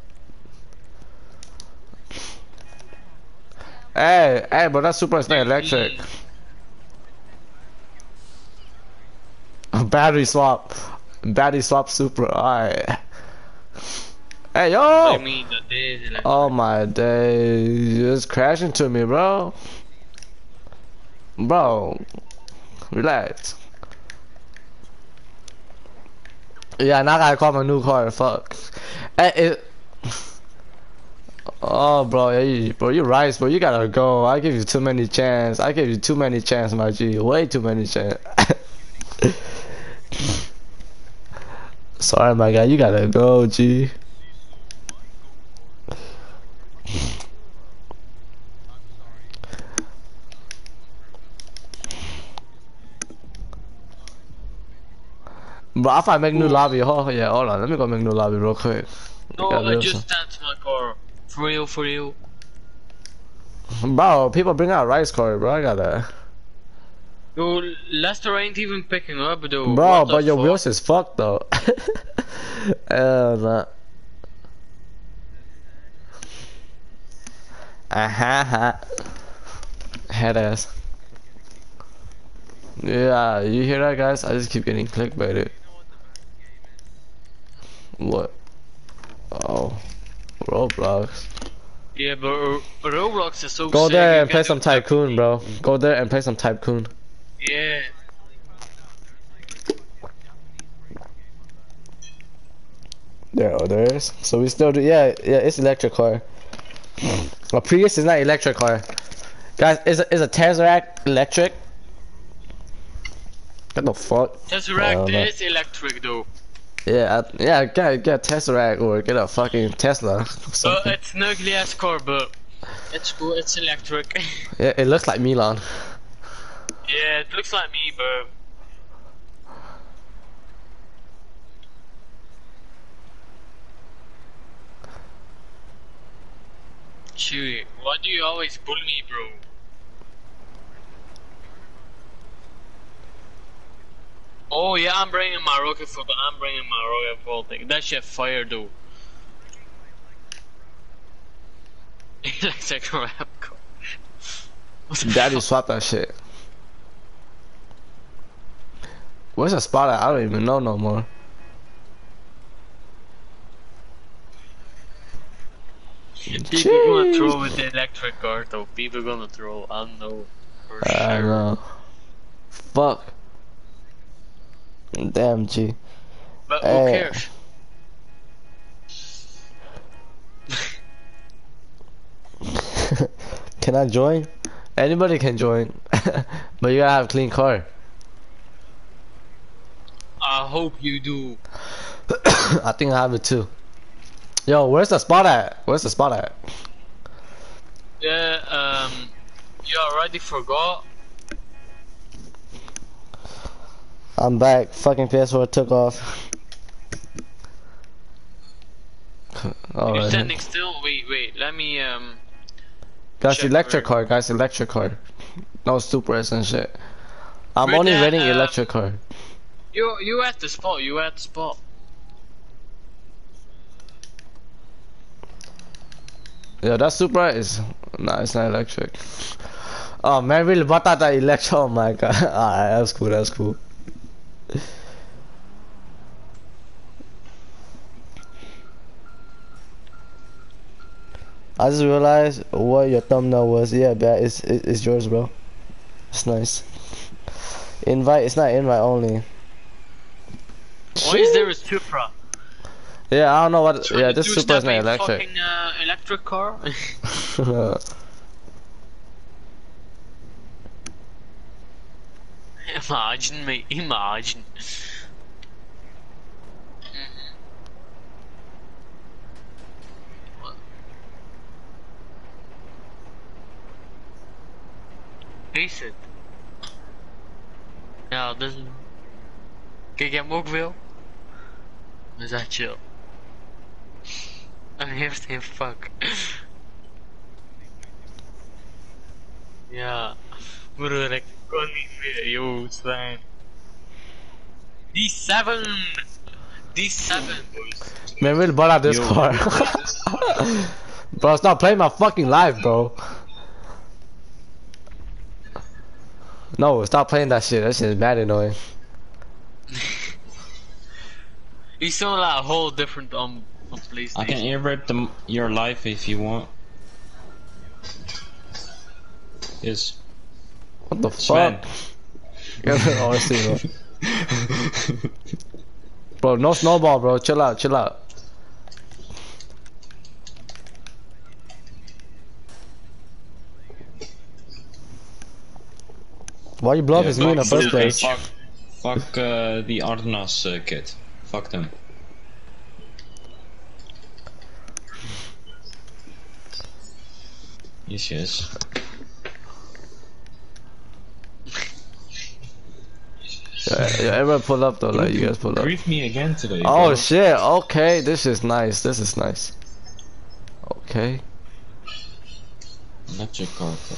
Hey, hey, but that super. is not electric. Battery swap. Battery swap super. Alright. Hey, yo! mean, that is electric. Oh my days. You just crashing to me, bro. Bro. Relax. Yeah, now I gotta call my new car. Fuck. Hey, it. Oh, bro, you, bro, you right, bro. You gotta go. I give you too many chance. I give you too many chance, my G. Way too many chance. Sorry, my guy. You gotta go, G. Bro, if I make new lobby, oh yeah, hold on, let me go make new lobby real quick. No, I just tapped my car. For real, for real. Bro, people bring out rice car, bro. I gotta. Lester ain't even picking up though. Bro, What but your fuck? wheels is fucked though. Hell nah. Uh-huh. huh. Head ass. Yeah, you hear that, guys? I just keep getting clickbaited. What? Oh, Roblox. Yeah, but uh, Roblox is so Go there and play some Tycoon, bro. Go there and play some Tycoon. Yeah. There, oh, there is. So we still do. Yeah, yeah. It's electric car. A Prius is not electric car. Guys, is a, is a Tezeract electric? What the fuck? Tezeract is electric though. Yeah, I, yeah. Get get a Tezeract or get a fucking Tesla. Uh, it's an ugly ass car, but it's cool. It's electric. yeah, it looks like Milan. Yeah, it looks like me, bro. Chewy, why do you always bully me, bro? Oh yeah, I'm bringing my rocket football. I'm bringing my rocket football thing. That shit fire though. Electric rap the Daddy swap that shit. Where's the spot at? I don't even know no more. People gonna throw with the electric car though. People gonna throw. I know. For I sure. know. Fuck. Damn, G. But who cares? can I join? Anybody can join, but you gotta have a clean car. I hope you do. I think I have it too. Yo, where's the spot at? Where's the spot at? Yeah. Um. You already forgot. I'm back. Fucking PS4 took off. You're Alright. standing still. Wait, wait. Let me. Um. Guys, electric where- car, guys, electric car. No supers and shit. I'm Where only renting um, electric car. You you at the spot. You at the spot. Yeah, that Supra is nah, it's not electric. Oh man, that that electric. Oh my god. Alright, ah, that's cool. That's cool. I just realized what your thumbnail was. Yeah, bet it's it's yours, bro. It's nice. Invite. It's not invite only. Why is there a Supra? Yeah, I don't know what. Trying Yeah, this Supra is not stepping electric. Fucking, uh, electric car. imagine me. Imagine. Mhm. What? Is het? Ja, dus... Kijk jij hem ook veel? Dan is dat chill. En heeft geen fuck. Ja, broer, ik kon niet meer, yo, zijn. Die 7! D7 boys. Man, really bought out this Yo. car. bro, stop playing my fucking life, bro. No, stop playing that shit. That shit is mad annoying. You sound like a whole different um, on PlayStation. I can invert the, your life if you want. Yes. What the Sven. fuck? Honestly, bro. bro, no snowball, bro. Chill out, chill out. Why you blow Yeah, his me in the first place? Fuck, uh, the Ardenas uh, kid. Fuck them. Yes, yes. Yeah, yeah, everyone pull up though, like you guys pull up. Grief me again today. Oh bro. shit, okay, this is nice, this is nice. Okay, Electric car. bro.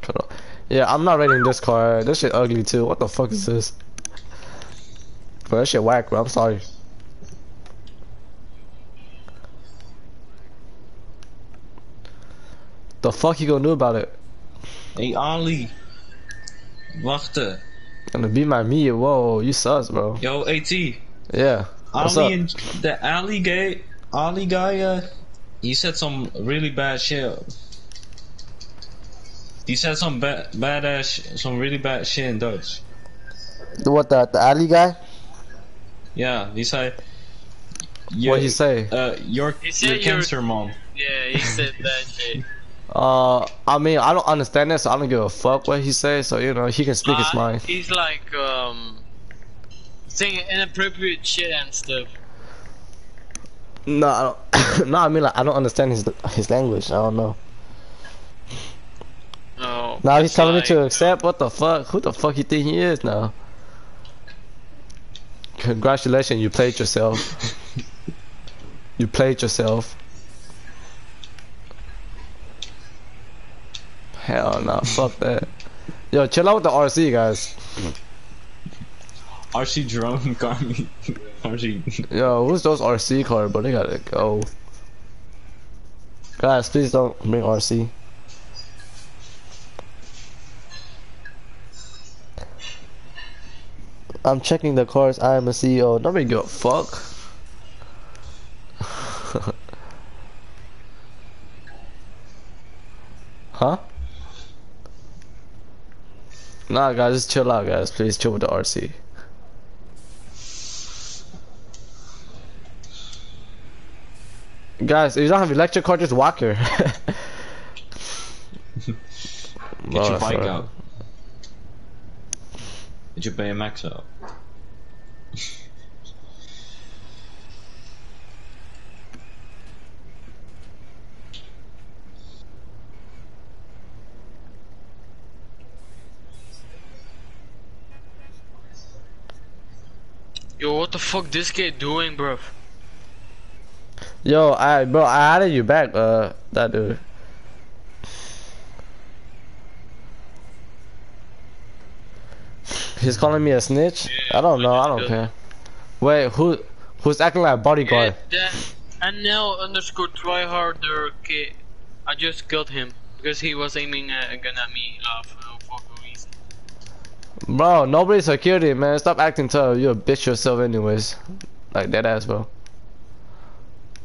cut off. Yeah, I'm not rating this car, this shit ugly too, what the fuck is this? Bro, that shit whack, bro, I'm sorry. The fuck you gonna do about it? Hey Ali. Wachten. Gonna be my me, whoa, you sus, bro. Yo, AT. Yeah, what's Ali up? and the Ali guy, Ali guy, uh, he said some really bad shit. He said some bad, badass, some really bad shit in Dutch. What, the, the alley guy? Yeah, he said. What'd he say? Uh, your He said your you're- cancer mom. Yeah, he said that shit. Uh, I mean, I don't understand this, so I don't give a fuck what he says, so, you know, he can speak his Uh, mind. He's like, um, saying inappropriate shit and stuff. No, I don't, no, I mean like I don't understand his his language. I don't know. No. Now he's telling like, me to accept. What the fuck? Who the fuck you think he is now? Congratulations, you played yourself. you played yourself. Hell no, fuck that. Yo, chill out with the RC guys. RC drone got me. RC. Yo, who's those RC car, but they gotta go. Guys, please don't bring RC. I'm checking the cars. I am a CEO. Nobody give a fuck. huh? Nah, guys, just chill out, guys. Please chill with the RC. Guys, if you don't have electric car, just walk here. Get your bike out. Get your BMX out. Yo, what the fuck this kid doing, bro? Yo, I bro, I added you back, uh, that dude. He's calling me a snitch. Yeah, I don't know. I don't good. care. Wait, who, who's acting like a bodyguard? Yeah, and now underscore tryharder kid. I just killed him because he was aiming a gun at me uh, Bro, nobody's security, man. Stop acting tough. You're a bitch yourself, anyways. Like that ass, bro.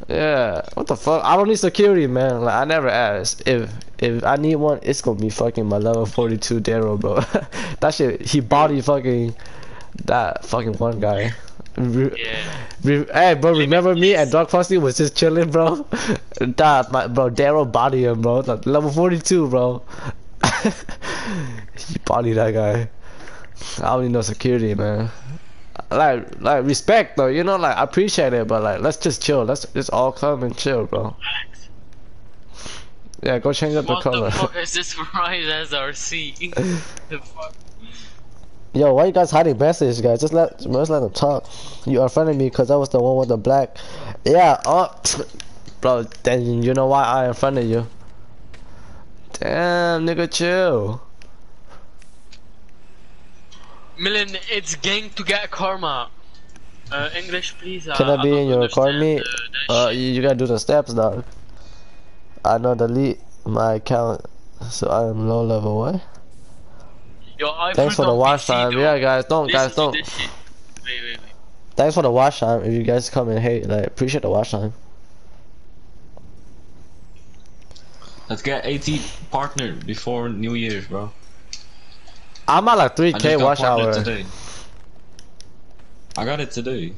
Yeah, what the fuck? I don't need security, man. Like I never asked. If if I need one, it's gonna be fucking my level 42 Daryl, bro. that shit, he body fucking that fucking one guy. Re- Yeah. hey, bro, remember me and Dog Pussy was just chilling, bro? that my bro, Daryl body him, bro. Like, level 42, bro. he body that guy. I don't need no security, man. Like, like respect though, you know, like I appreciate it, but like, let's just chill. Let's just all come and chill, bro. Yeah, go change up the What color. the fuck is this right as RC? the fuck? Yo, why you guys hiding messages, guys? Just let, just let them talk. You are offended me because I was the one with the black. Yeah, uh, bro. Then you know why I am offended you. Damn, nigga, chill. Millen, it's gang to get karma. Uh, English, please. Uh, Can I be don't in your car, understand, mate? Uh, Uh, you, you gotta do the steps, dog. I know delete my account, so I am low level. What? Yo, Thanks for the watch PC time. though. Yeah, guys, don't, Listen guys, don't. Wait, wait, wait. Thanks for the watch time. If you guys come and hate, like, appreciate the watch time. Let's get AT partner before New Year's, bro. I'm at like 3k watch partnered hour. today. I got it today.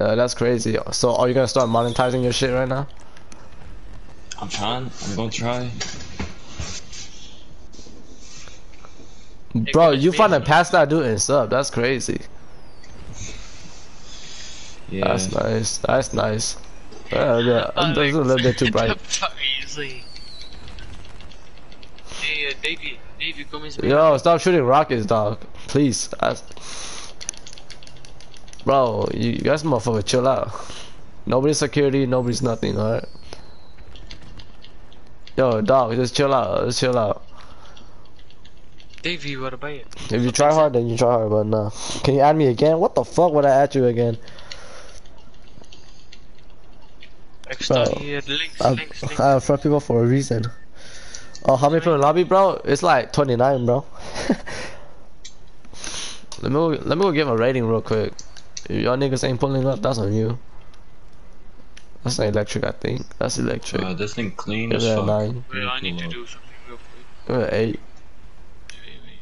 Yeah, that's crazy. So, are you gonna start monetizing your shit right now? I'm trying. I'm gonna try. Bro, you be found a able past that dude and sub. That's crazy. Yeah. That's nice. That's nice. Yeah, yeah. That's a little bit too bright. Easy. Hey, uh, Davey, Davey, come and speak. Yo, stop shooting rockets, dog. Please. That's... Bro, you, you guys motherfucker chill out. Nobody's security, nobody's nothing, alright? Yo, dog, just chill out. Just chill out. Davey, what about it? If you try hard, then you try hard, but nah. Can you add me again? What the fuck would I add you again? Extra Bro, here, links, I, links, links. I refer people for a reason. Oh, how many from the lobby, bro? It's like 29, bro. let me go, let me go give a rating real quick. If y'all niggas ain't pulling up, that's on you. That's not electric, I think. That's electric. Uh, this thing clean Give as it a fuck. 9. Wait, I need to do something real quick. Give it an 8. Wait, wait.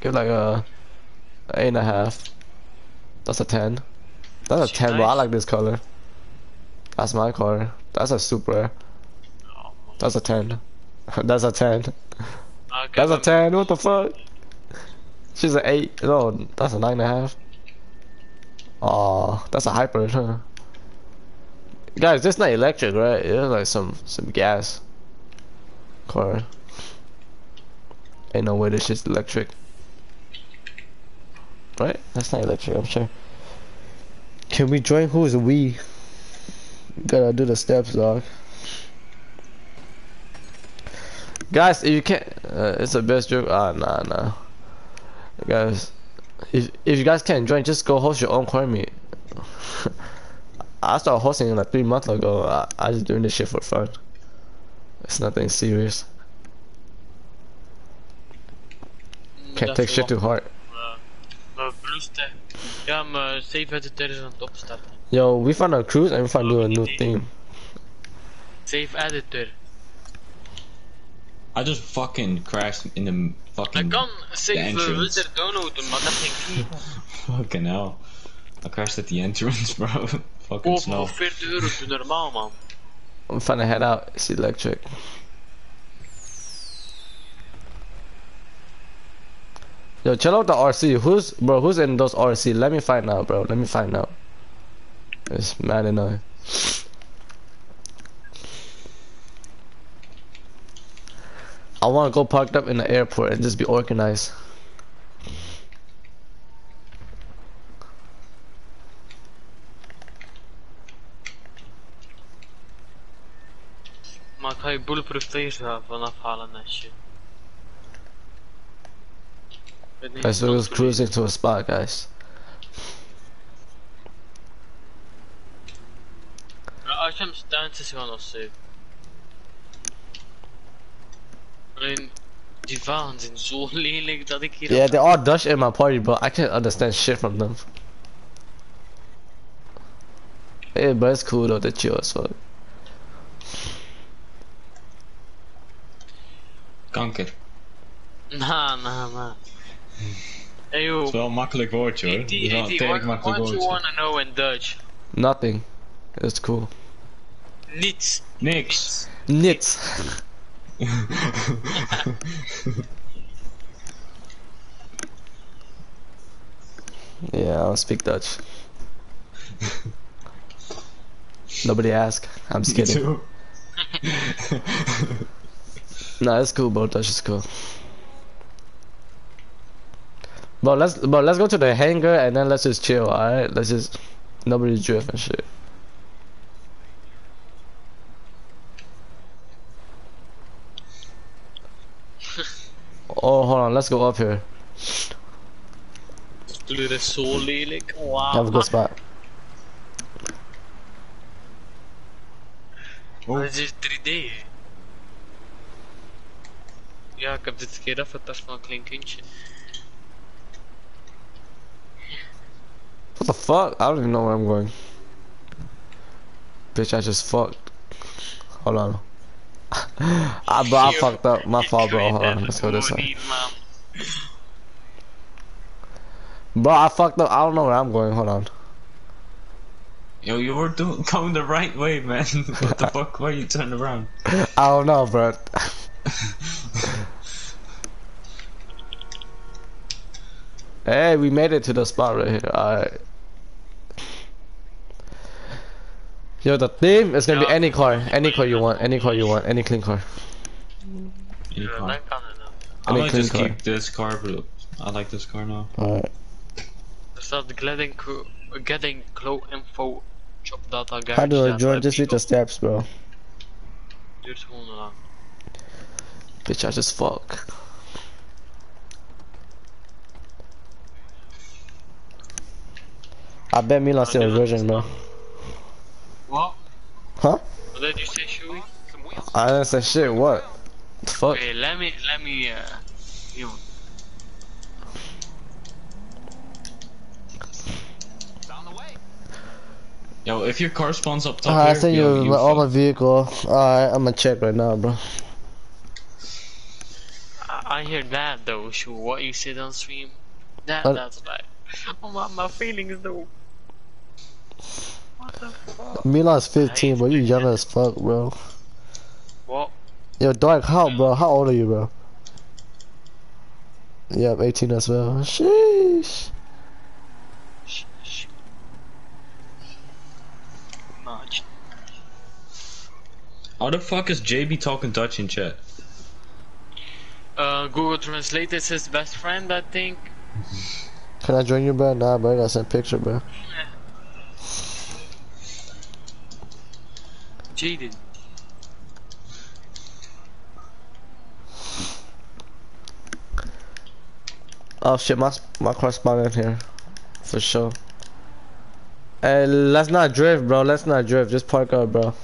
Give like a, a 8.5. That's a 10. That's a 10, bro. I like this color. That's my color. That's a super. Oh, That's a 10. That's a 10. okay, That's a 10. What the fuck? She's an 8. No, that's a 9.5. Aw, that's a hyper, huh? Guys, this not electric, right? It's like some some gas car. Ain't no way this shit's electric. Right? That's not electric, I'm sure. Can we join? Who is we? Gotta do the steps, dog. Guys, if you can't, uh, it's the best joke. Ah, nah, nah. Guys, if if you guys can't join, just go host your own core meet. I started hosting like three months ago. I, I just doing this shit for fun. It's nothing serious. Can't take shit too hard. wel- Mijn bloeste. Ja, mijn save editor is aan het opstarten. Yo, we found a cruise and we found do a new theme. Save editor. I just fucking crashed in the Ik fucking kan save entrance. wizard downloaden, maar dat ging niet. fucking hell. I crashed at the entrance, bro. fucking Boven snow. voor 40 euro, doe normaal man. I'm finna head out. It's electric. Yo, chill out the RC. Who's bro? Who's in those RC? Let me find out, bro. Let me find out. It's mad annoying. I want to go parked up in the airport and just be organized. Ik ga je bulletproof tegen vanaf halen en shit. Ik weet niet Guys, we're dat cruising to a spot, guys. Is. Ja, Als je hem stunt is gewoon nog safe. Alleen, die vagen zijn zo lelijk dat ik hier... Yeah, they're all Dutch in my party, bro. I can't understand shit from them. Hey, but it's cool though. They're chill as fuck. Kanker. Na, na, na. Hey Dat is yo, wel een makkelijk woordje hoor. Dat is wel een AT, tering what, makkelijk what you woordje. wanna know in Dutch? Nothing. It's cool. Niets. Niks. Nits. Yeah, I don't speak Dutch. Nobody ask. I'm just Me kidding. too. Nah, it's cool, bro. Dutch is cool. But let's bro, let's go to the hangar and then let's just chill. All right, let's just nobody drift and shit. Oh, hold on. Let's go up here. De kleur is zo lelijk. Wauw. Have a good spot. Maar het is 3D. hè. Ja, ik heb dit keer avatars van een klein kindje. What the fuck? I don't even know where I'm going. Bitch, I just fucked. Hold on. Ah, bro, I fucked up. My fault, bro. Hold on. Let's go this way. Bro, I fucked up. I don't know where I'm going. Hold on. Yo, you were doing going the right way, man. what the fuck? Why you turned around? I don't know, bro. hey, we made it to the spot right here. Alright. Yo, the theme is gonna be any car. Any car you want. Any car you want. Any clean car. Any car. dan kan het dan. I Any might clean just car. keep this car, bro. I like this car now. Alright. Staat getting, clo- getting clow info job data garage. How do I join? Just read the steps, bro. Duurt gewoon lang. Bitch, I just fuck. I bet Milan still a virgin, bro. What? Huh? What did you say, Shui? I didn't say shit. What? The fuck? Okay, let me, let me, uh, you. It's on the way. Yo, if your car spawns up top Uh, I here, sent yo, you my, all my vehicle. Alright, I'm gonna check right now, bro. I, I hear that though, Shu. What you said on stream. That, Uh, that's like, oh my, my feelings though. What the? Milan's 15, bro. You young as fuck, bro. What? Yo, Dark, how, bro? How old are you, bro? Yep, 18 as well. Sheesh. Sh- sh- How the fuck is JB talking Dutch in chat? Uh, Google Translate is his best friend, I think. Can I join you, bro? Nah, bro. I gotta picture, bro. Jaden. Oh shit, my my car in here, for sure. Hey, let's not drift, bro. Let's not drift. Just park up, bro.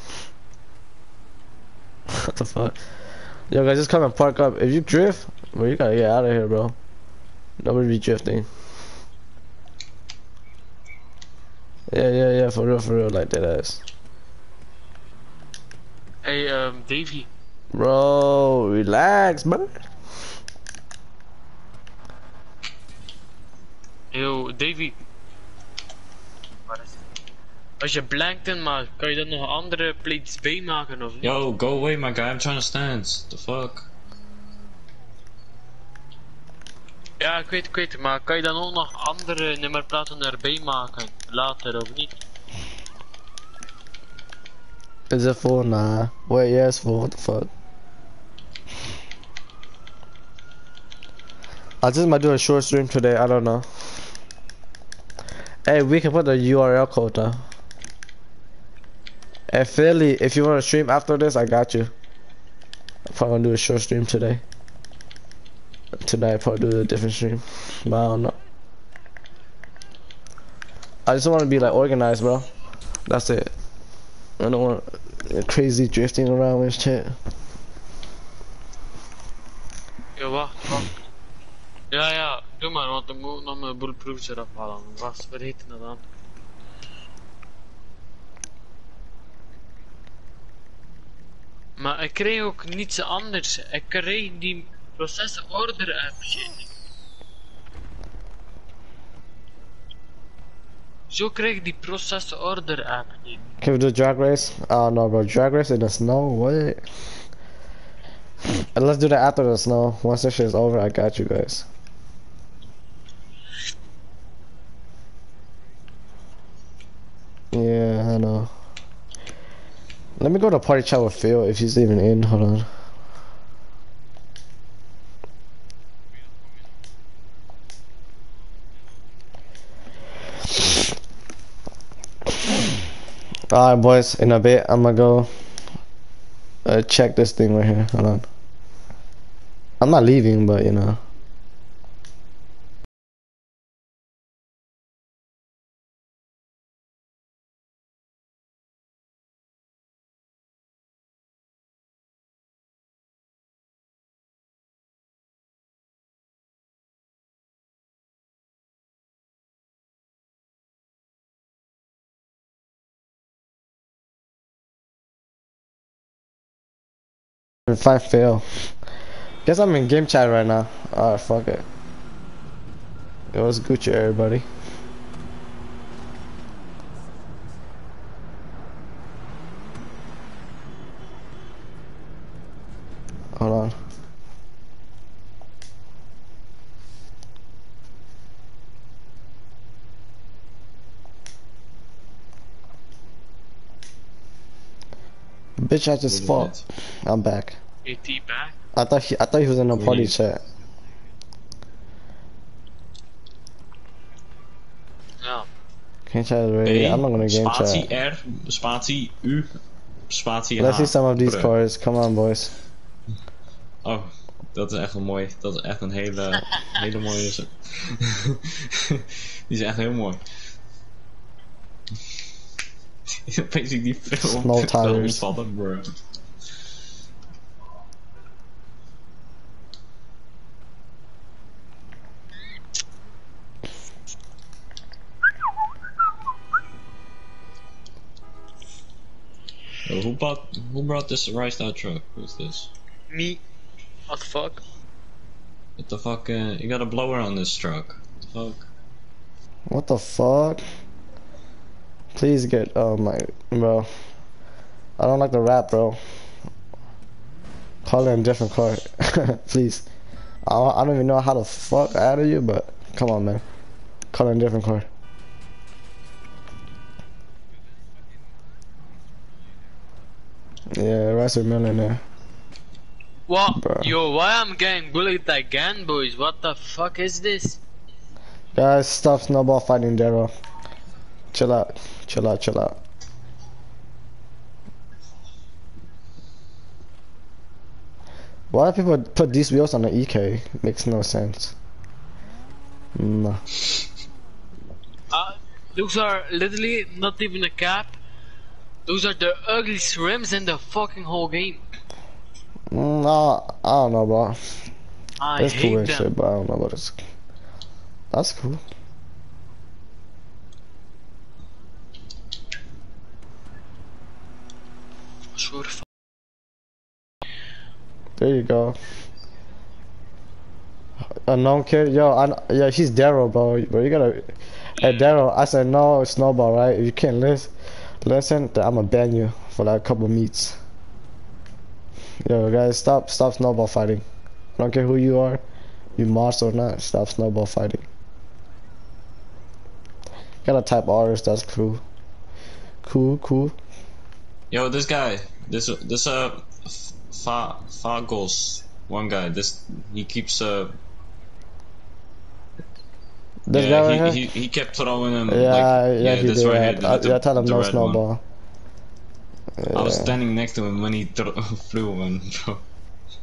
what the fuck? Yo, guys, just come and park up. If you drift, bro, you gotta get out of here, bro. Nobody be drifting. Yeah, yeah, yeah, for real, for real, like that ass. Hey, um, Davey. Bro, relax, man. Yo, Davey. Waar is het? Als je Blankton maakt, kan je dan nog andere plates bij maken of niet? Yo, go away, my guy. I'm trying to stand. The fuck? Ja, ik weet, ik weet, maar kan je dan ook nog andere nummerplaten erbij maken? Later of niet? Is it full? Nah. Wait, yeah, it's full. What the fuck? I just might do a short stream today. I don't know. Hey, we can put the URL code though. Hey, Philly, if you want to stream after this, I got you. I'm probably gonna do a short stream today. Tonight, I probably do a different stream. But I don't know. I just want to be like organized, bro. That's it. I don't want crazy drifting around and shit. Ja, wacht, wacht. Ja, ja, doe maar, want dan moet nog mijn bulletproofs eraf halen. Wat heet dat dan? Maar ik kreeg ook niets anders. Ik kreeg die process order app. Zo kreeg ik die process order app. Can we do drag race? Oh no, bro. Drag race in the snow? What? And let's do that after the snow. Once this shit is over, I got you guys. Yeah, I know. Let me go to party chat with Phil if he's even in. Hold on. Alright, boys. In a bit, I'm gonna go uh, check this thing right here. Hold on. I'm not leaving, but you know. If I fail, guess I'm in game chat right now. Alright, fuck it. It was Gucci, everybody. Hold on. Bitch, I just fought. I'm back. AT back? I thought he, I thought he was in a party Really? chat. Ja. Game chat is ready. B, I'm not gonna game spatie chat. R, spatie U, spatie H. Let's see some of these Bruh. cards. Come on, boys. Oh, dat is echt wel mooi. Dat is echt een hele, hele mooie... z- die is echt heel mooi. Opeens ik die film. Snow tires. ontvallen, bro. Yo, who bought who brought this rice out truck? Who's this? Me. What the fuck? What the fuck? Uh, you got a blower on this truck. What the fuck? What the fuck? Please get. Oh my, bro. I don't like the rap, bro. Call in a different card, please. I don't, I don't even know how to fuck out of you, but come on, man. Call in a different card. Yeah, Rice millionaire. What? Bruh. Yo, why I'm getting bullied again, boys? What the fuck is this? Guys, stop snowball fighting Daryl. Chill out, chill out, chill out. Why do people put these wheels on the EK? Makes no sense. Nah. Uh, those are literally not even a cap. Those are the ugliest rims in the fucking whole game. Mm, nah, I don't know, bro. I It's hate cool and them. shit, but I don't know what it's. That's cool. I swear to fuck. There you go. A known kid, yo, I, yeah, he's Daryl, bro. But you gotta. Hey, Daryl, I said no, it's snowball, right? You can't listen, listen, I'ma ban you for like a couple meets. Yo, guys, stop, stop snowball fighting. I don't care who you are, you moss or not. Stop snowball fighting. Gotta type R's. That's cool. Cool, cool. Yo, this guy, this this uh, far goals. One guy. This he keeps uh. This yeah, guy he, right he he kept throwing him. yeah, like, yeah, yeah, he this did. right I, here. The, I, I tell him no snowball. I was standing next to him when he flew one, bro.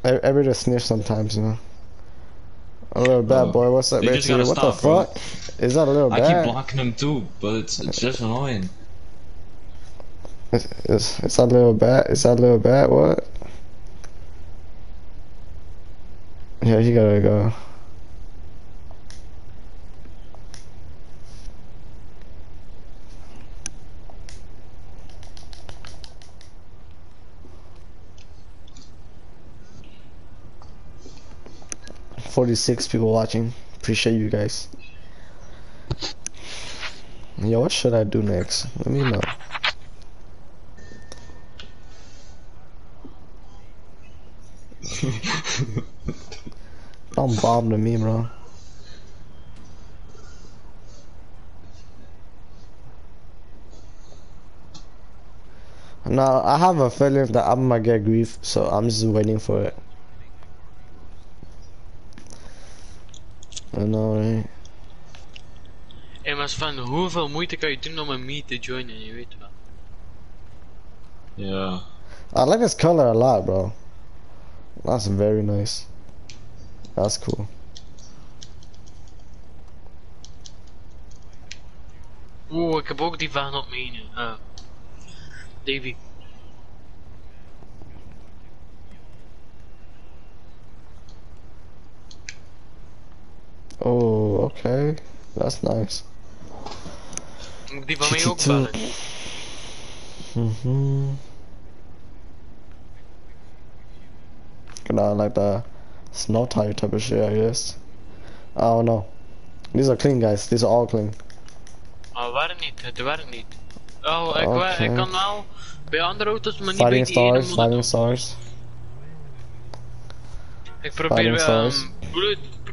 I, I read snitch sometimes, you know. A little bad Oh. boy, what's up, just What the bro. fuck? Is that a little I bad? keep blocking him too, but it's it's just annoying. Is that a little bad? Is that a little bad? What? Yeah, he gotta go. Forty-six people watching. Appreciate you guys. Yo, what should I do next? Let me know. Don't bomb to me, bro. Now, I have a feeling that I'm gonna get grief, so I'm just waiting for it. I know, right? Hey, maar Sven, hoeveel moeite kan je doen om een meet te joinen? Je weet wel. Yeah. I like this color a lot, bro. That's very nice. That's cool. Oeh, ik heb ook die van op mijn. Uh, Davy. Oh, okay. That's nice. Moet ik die van mij ook 52. bellen? Mm-hmm. Kinda like the snow tire type of shit, I guess. I don't know. These are clean, guys. These are all clean. Oh, werkt niet, werkt niet. Oh, ik, we- Oké. ik kan wel bij andere auto's, maar niet bij Fighting die stars, fighting stars. Ik probeer wel stars. um,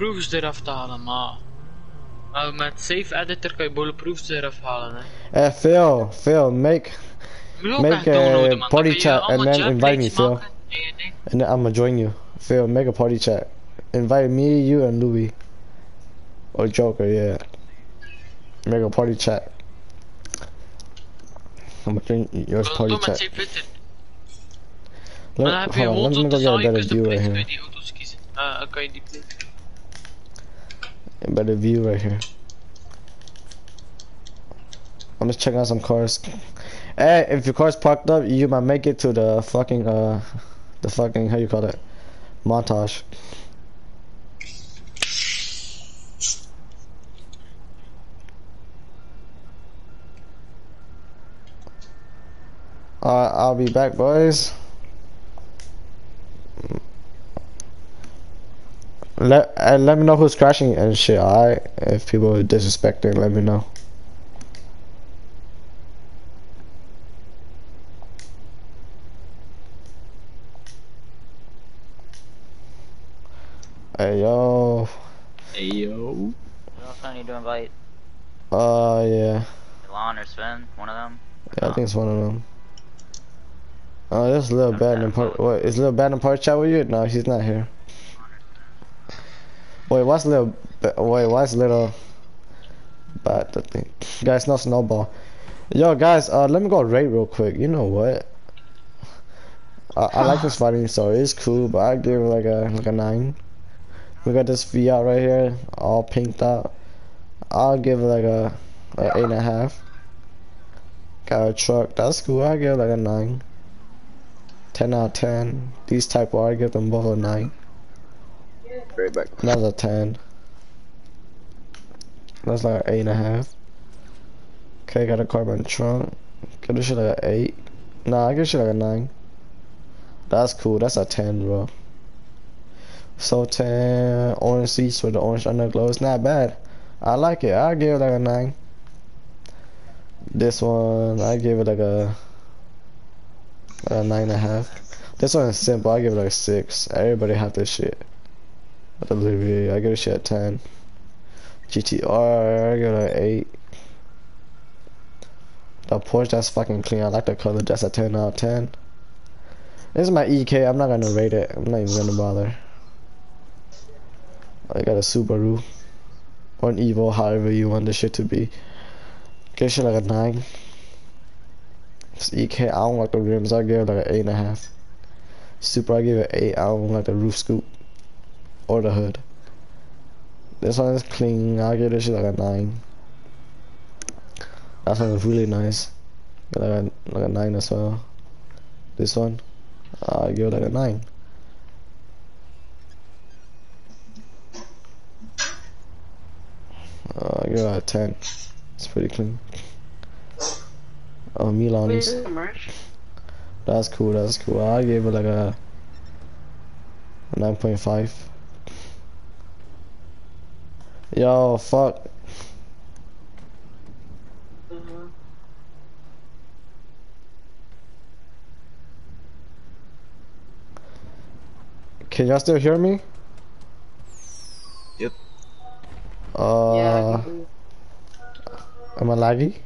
bulletproofs eraf te halen, maar... Uh, met Safe Editor kan je bulletproofs eraf halen, hè. Hey, Phil, Phil, make, Je moet ook Make a party chat and then invite me, Phil. maken en je ding. and then I'm gonna join you. Phil, make a party chat. Invite me, you, and Louis. Or Joker, yeah. Make a party chat. I'm gonna join your Doe party chat. Safe Editor. Maar dan Let, hold on, let me go get a better view right here. die auto's kiezen. Uh, dan kan je die plate. Better view right here. I'm just checking out some cars. Hey, if your car's parked up, you might make it to the fucking uh, the fucking how you call it, montage. Alright, I'll be back, boys. Let and let me know who's crashing and shit. Alright, if people are disrespecting, let me know. Hey yo, Hey yo. Who else do I need to invite? uh yeah, Elon or Sven? One of them? yeah I think it's one of them. Oh, this little bad in part. What is little bad in part chat with you? No, he's not here. Wait, what's little? Wait, what's little? Bad the thing, guys. No snowball. Yo, guys, uh, let me go rate real quick. You know what? I, I like this fighting story. It's cool, but I give it like a like a nine. We got this out right here, all pinked out. I'll give it like a, like eight and a half. Got a truck, that's cool. I'll give it like a nine. Ten out of ten. These type I give them both a nine. Right back. Another ten. That's like an eight and a half. Okay, got a carbon trunk. Give this shit like an eight. Nah, I give shit like a nine. That's cool. That's a ten, bro. So ten orange seats with the orange underglow. It's not bad. I like it. I give it like a nine. This one, I give it like a, and a half. This one is simple. I give it like a six. Everybody have this shit. Liberty, I give it shit a ten. GTR, I it like eight. The Porsche, that's fucking clean. I like the color. That's a 10 out of 10. This is my EK. I'm not gonna rate it. I'm not even gonna bother. I got a Subaru. Or an Evo, however you want the shit to be. Give shit like a 9. It's EK. I don't like the rims. I give it like an 8.5. Super, I give it 8. I don't like the roof scoop. Or the hood. This one is clean. I'll give this shit like a 9. That one is really nice. Like a, like a 9 as well. This one, I'll give it like a 9. Uh, I give it a 10. It's pretty clean. Oh, Milan's. That's cool, that's cool. I gave it like a 9.5. Yo, fuck. Can y'all still hear me? Yep. Uh, yeah. am I laggy?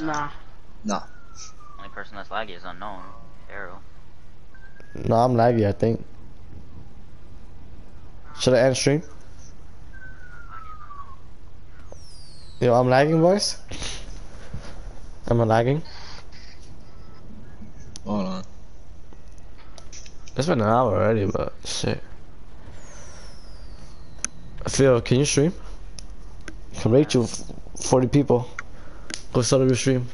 Nah. Nah. Only person that's laggy is unknown. Arrow. No, I'm laggy, I think. Should I end stream? Yo, I'm lagging, boys. Am I lagging? Hold on. It's been an hour already, but shit. Phil, can you stream? Can rate you 40 people. Go start up your stream.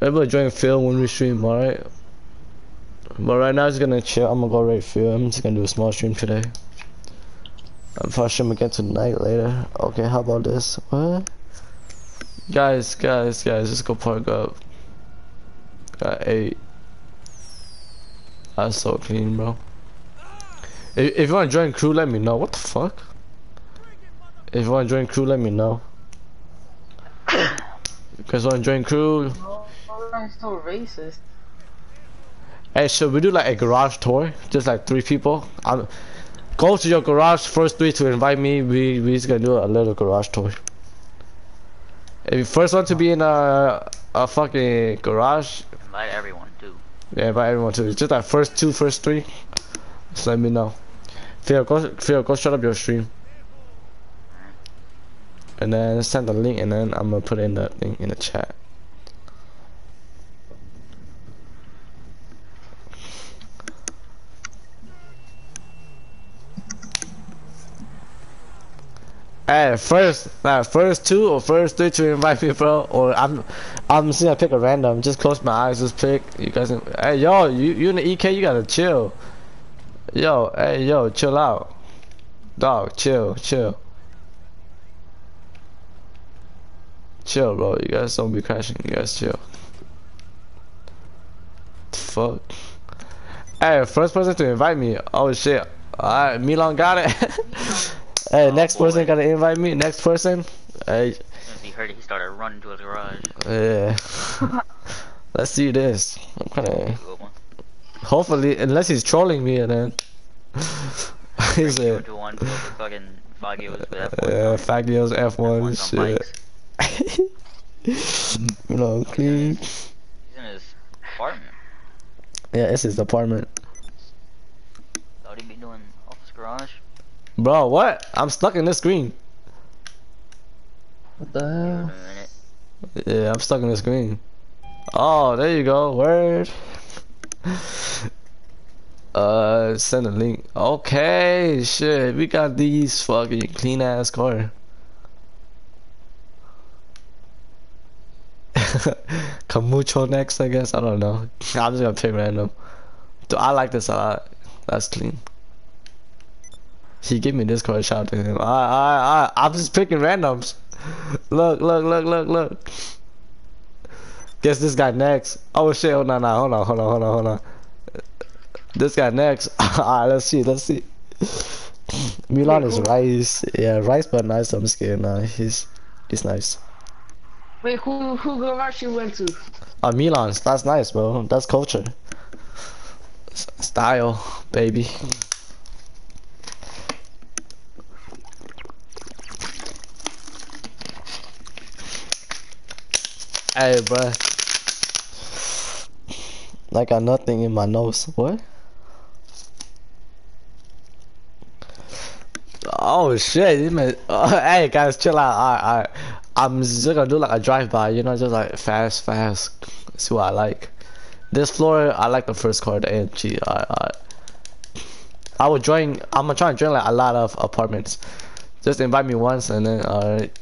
Everybody join Phil when we stream, alright? But right now, I'm just gonna chill. I'm gonna go right Phil. I'm just gonna do a small stream today. I'm probably stream again tonight later. Okay, how about this? What? Guys, guys, guys, let's go park up. Got eight. That's so clean, bro. If, if you want to join crew, let me know. What the fuck? If you want to join crew, let me know. Because want to join crew. I'm so racist. Hey, should we do like a garage tour? Just like three people. I'm, go to your garage first three to invite me. We we just gonna do a little garage tour. If you first want to be in a a fucking garage, Invite everyone too. yeah, invite everyone to. Just like first two, first three. Just let me know. Phil, go Phil, go shut up your stream. And then send the link, and then I'm gonna put in the thing in the chat. Hey, first, nah, first two or first three to invite me, bro. Or I'm, I'm just gonna pick a random. Just close my eyes, just pick. You guys, hey, yo, you, you in the EK, you gotta chill. Yo, hey, yo, chill out. Dog, chill, chill. Chill, bro. You guys don't be crashing. You guys chill. Fuck. Hey, first person to invite me. Oh shit. Alright, Milan got it. hey, oh, next person gotta invite me. Next person. Hey, As he heard it, he started running to his garage. yeah. Let's see this. I'm kinda. Hopefully, unless he's trolling me, and then. he's Two a. into one. Two fucking Faggios with Yeah, Faggios F1 F1s shit. you know, clean. He's in his apartment. Yeah, it's his apartment. Thought he'd be doing office garage. Bro, what? I'm stuck in this screen. What the hell? Yeah, I'm stuck in the screen. Oh, there you go. Word. Uh, send a link. Okay, shit. We got these fucking clean ass car. Camucho next, I guess. I don't know. I'm just gonna pick random. Dude, I like this a lot. That's clean. He gave me this car. Shout out to him. I, I, I, I'm just picking randoms. Look, look, look, look, look. Guess this guy next. Oh shit! Hold on, hold on, hold on, hold on, hold on. This guy next. Alright, let's see, let's see. Milan is rice. Yeah, rice, but nice. I'm scared now. He's he's nice. Wait, who who garage you went to? Uh, Milan, that's nice, bro. That's culture. S- style, baby. Hey, bro. I got nothing in my nose. What? Oh shit! You mean, uh, hey guys, chill out. Alright, alright. I'm just gonna do like a drive-by, you know, just like fast, fast. See what I like. This floor, I like the first card. the AMG. Alright, alright. I will join. I'm gonna try and join like a lot of apartments. Just invite me once, and then alright.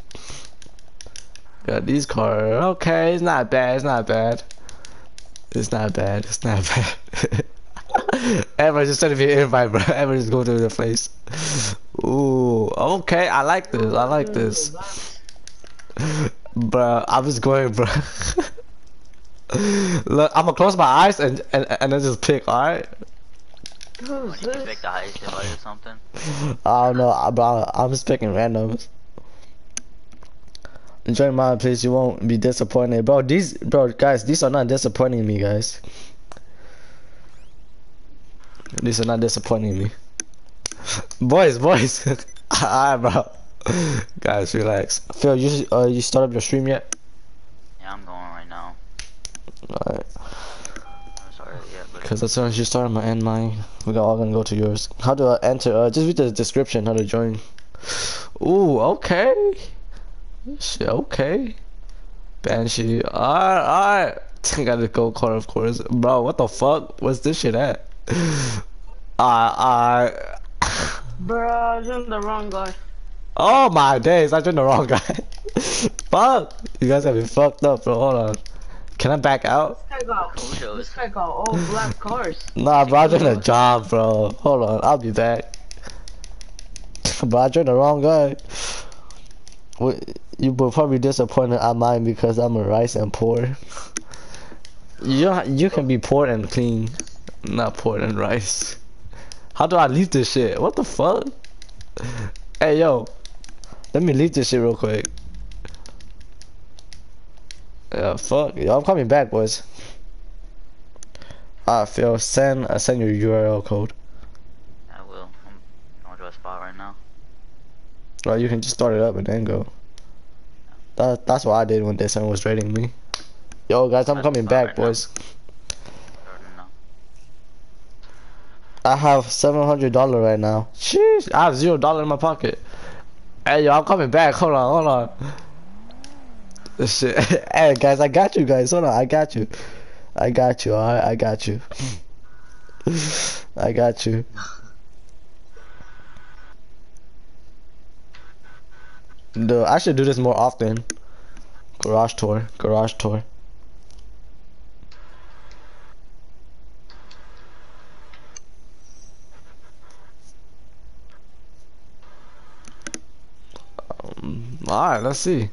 Got these cars. Okay, it's not bad. It's not bad. It's not bad. It's not bad. Ever just send me an invite, bro. Ever just go to the place. Ooh, okay. I like this. I like this. Bro, I was going, bro. Look, I'm gonna close my eyes and and and then just pick. All right. Who's Like you this? pick the highest or something. I don't know, I- bro. I'm just picking randoms. Join my place, you won't be disappointed, bro. These, bro, guys, these are not disappointing me, guys. These are not disappointing me. boys, boys. Alright, bro. guys, relax. Phil, you uh, you start up your stream yet? Yeah, I'm going right now. Alright. I'm sorry but Because as soon as you start, I'm end mine. We got all gonna go to yours. How do I enter? Uh, just read the description. How to join? Ooh, okay. Shit, okay. Banshee. Alright, alright. Got the gold card, of course. Bro, what the fuck? What's this shit at? Alright, alright. Bro, I was in the wrong guy. Oh my days, I joined the wrong guy. fuck. You guys have been fucked up, bro. Hold on. Can I back out? This guy got, Who this guy got all black cars. Nah, bro, I joined a job, bro. Hold on, I'll be back. but I joined the wrong guy. Wait, You will probably disappointed at mine because I'm a rice and poor. You you can be poor and clean, not poor and rice. How do I leave this shit? What the fuck? Hey yo, let me leave this shit real quick. Yeah, fuck. Yo, I'm coming back, boys. Ah, Phil, send uh, send your URL code. I will. I'm going to a spot right now. Or you can just start it up and then go. That that's what I did when this son was raiding me. Yo, guys, I'm coming back, boys. I have seven hundred dollar right now. Sheesh, I have zero dollar in my pocket. Hey, yo, I'm coming back. Hold on, hold on. This shit. hey, guys, I got you, guys. Hold on, I got you. I got you. Alright, I got you. I got you. Dude, I should do this more often. Garage tour, garage tour. Um, Alright, let's see.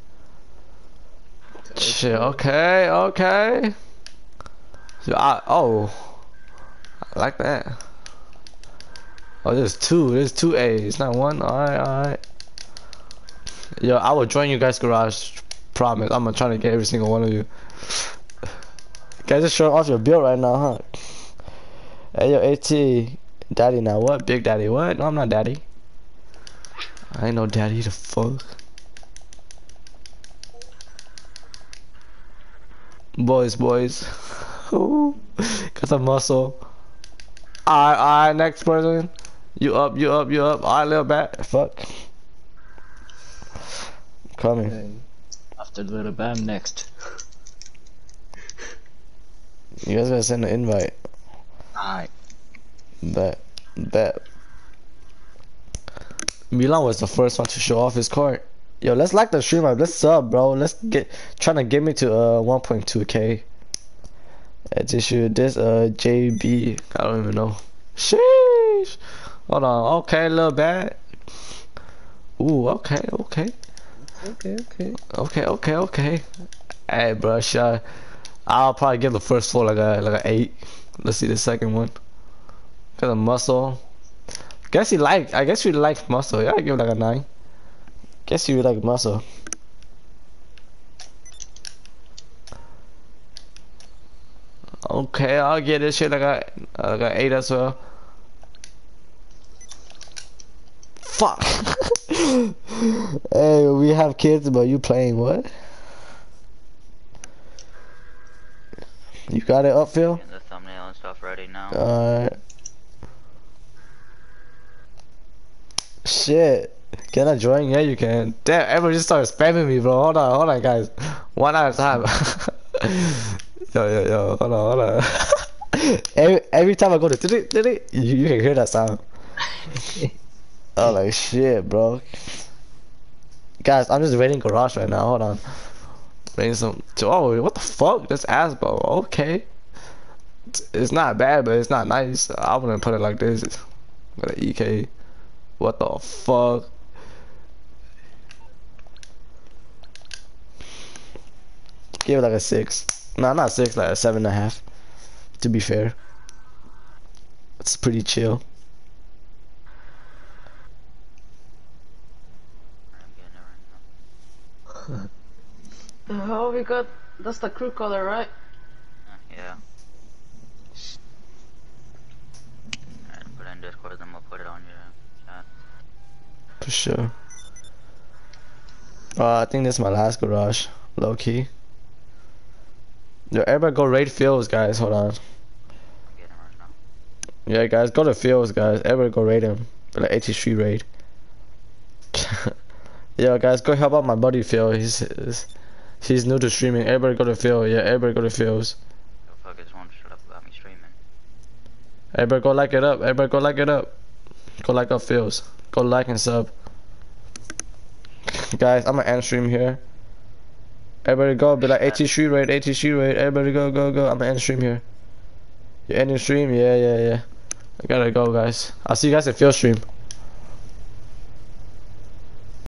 Shit, okay, okay. So I, oh, I like that. Oh, there's two. There's two A's, not one. Alright, alright. Yo, I will join you guys' garage. Promise. I'm gonna try to get every single one of you. Guys, just showing off your build right now, huh? Hey, yo, AT. Daddy now. What? Big Daddy. What? No, I'm not Daddy. I ain't no Daddy. The fuck? Boys, boys. Got some muscle. Alright, alright, next person. You up, you up, you up. Alright, little bat. Fuck. Coming. After the little bam next. You guys gotta send an invite. Alright. Bet. Bet. Milan was the first one to show off his court. Yo, let's like the stream up. Let's sub, bro. Let's get trying to get me to uh 1.2k. Uh, this should this uh JB. I don't even know. Sheesh. Hold on. Okay, little bad. Ooh. Okay. Okay. Okay, okay. Okay. Okay. Hey, bro. Shot. I'll probably give the first floor like a like a eight. Let's see the second one. Got a muscle. Guess he like. I guess you like muscle. Yeah, I give it like a nine. Guess you like muscle. Okay, I'll get this shit like a like a eight as well. Fuck. hey, we have kids, but you playing what? You got it up, Phil? Getting the thumbnail and stuff ready now. Alright. Shit. Can I join? Yeah, you can. Damn, everyone just started spamming me, bro. Hold on, hold on, guys. One at a time. yo, yo, yo. Hold on, hold on. every, every time I go to did it, did it, you, you can hear that sound. oh, like shit, bro. Guys, I'm just raiding garage right now. Hold on. Raiding some. Oh, what the fuck? This ass, bro. Okay. It's- It's not bad, but it's not nice. I wouldn't put it like this. Got an EK. What the fuck? Give it like a six. No, not six, like a seven and a half. To be fair. It's pretty chill. I'm getting it right now. Oh, we got. That's the crew color, right? Uh, yeah. Alright, put it in Discord, then we'll put it on your chat. For sure. Uh, I think this is my last garage. Low key. Yo, everybody go raid fields, guys. Hold on. I'm getting it right now. Yeah, guys, go to fields, guys. Everybody go raid him. Like 83 raid. Yo, guys, go help out my buddy Phil. He's he's, he's new to streaming. Everybody go to Phil. Yeah, everybody go to fields. Go fuck one shut up about me streaming. Everybody go like it up. Everybody go like it up. Go like up fields. Go like and sub. Guys, I'm gonna end stream here. Everybody go, be like 83 raid, 83 rate. Everybody go, go, go. I'm gonna end stream here. You ending stream? Yeah, yeah, yeah. I gotta go, guys. I'll see you guys at field stream.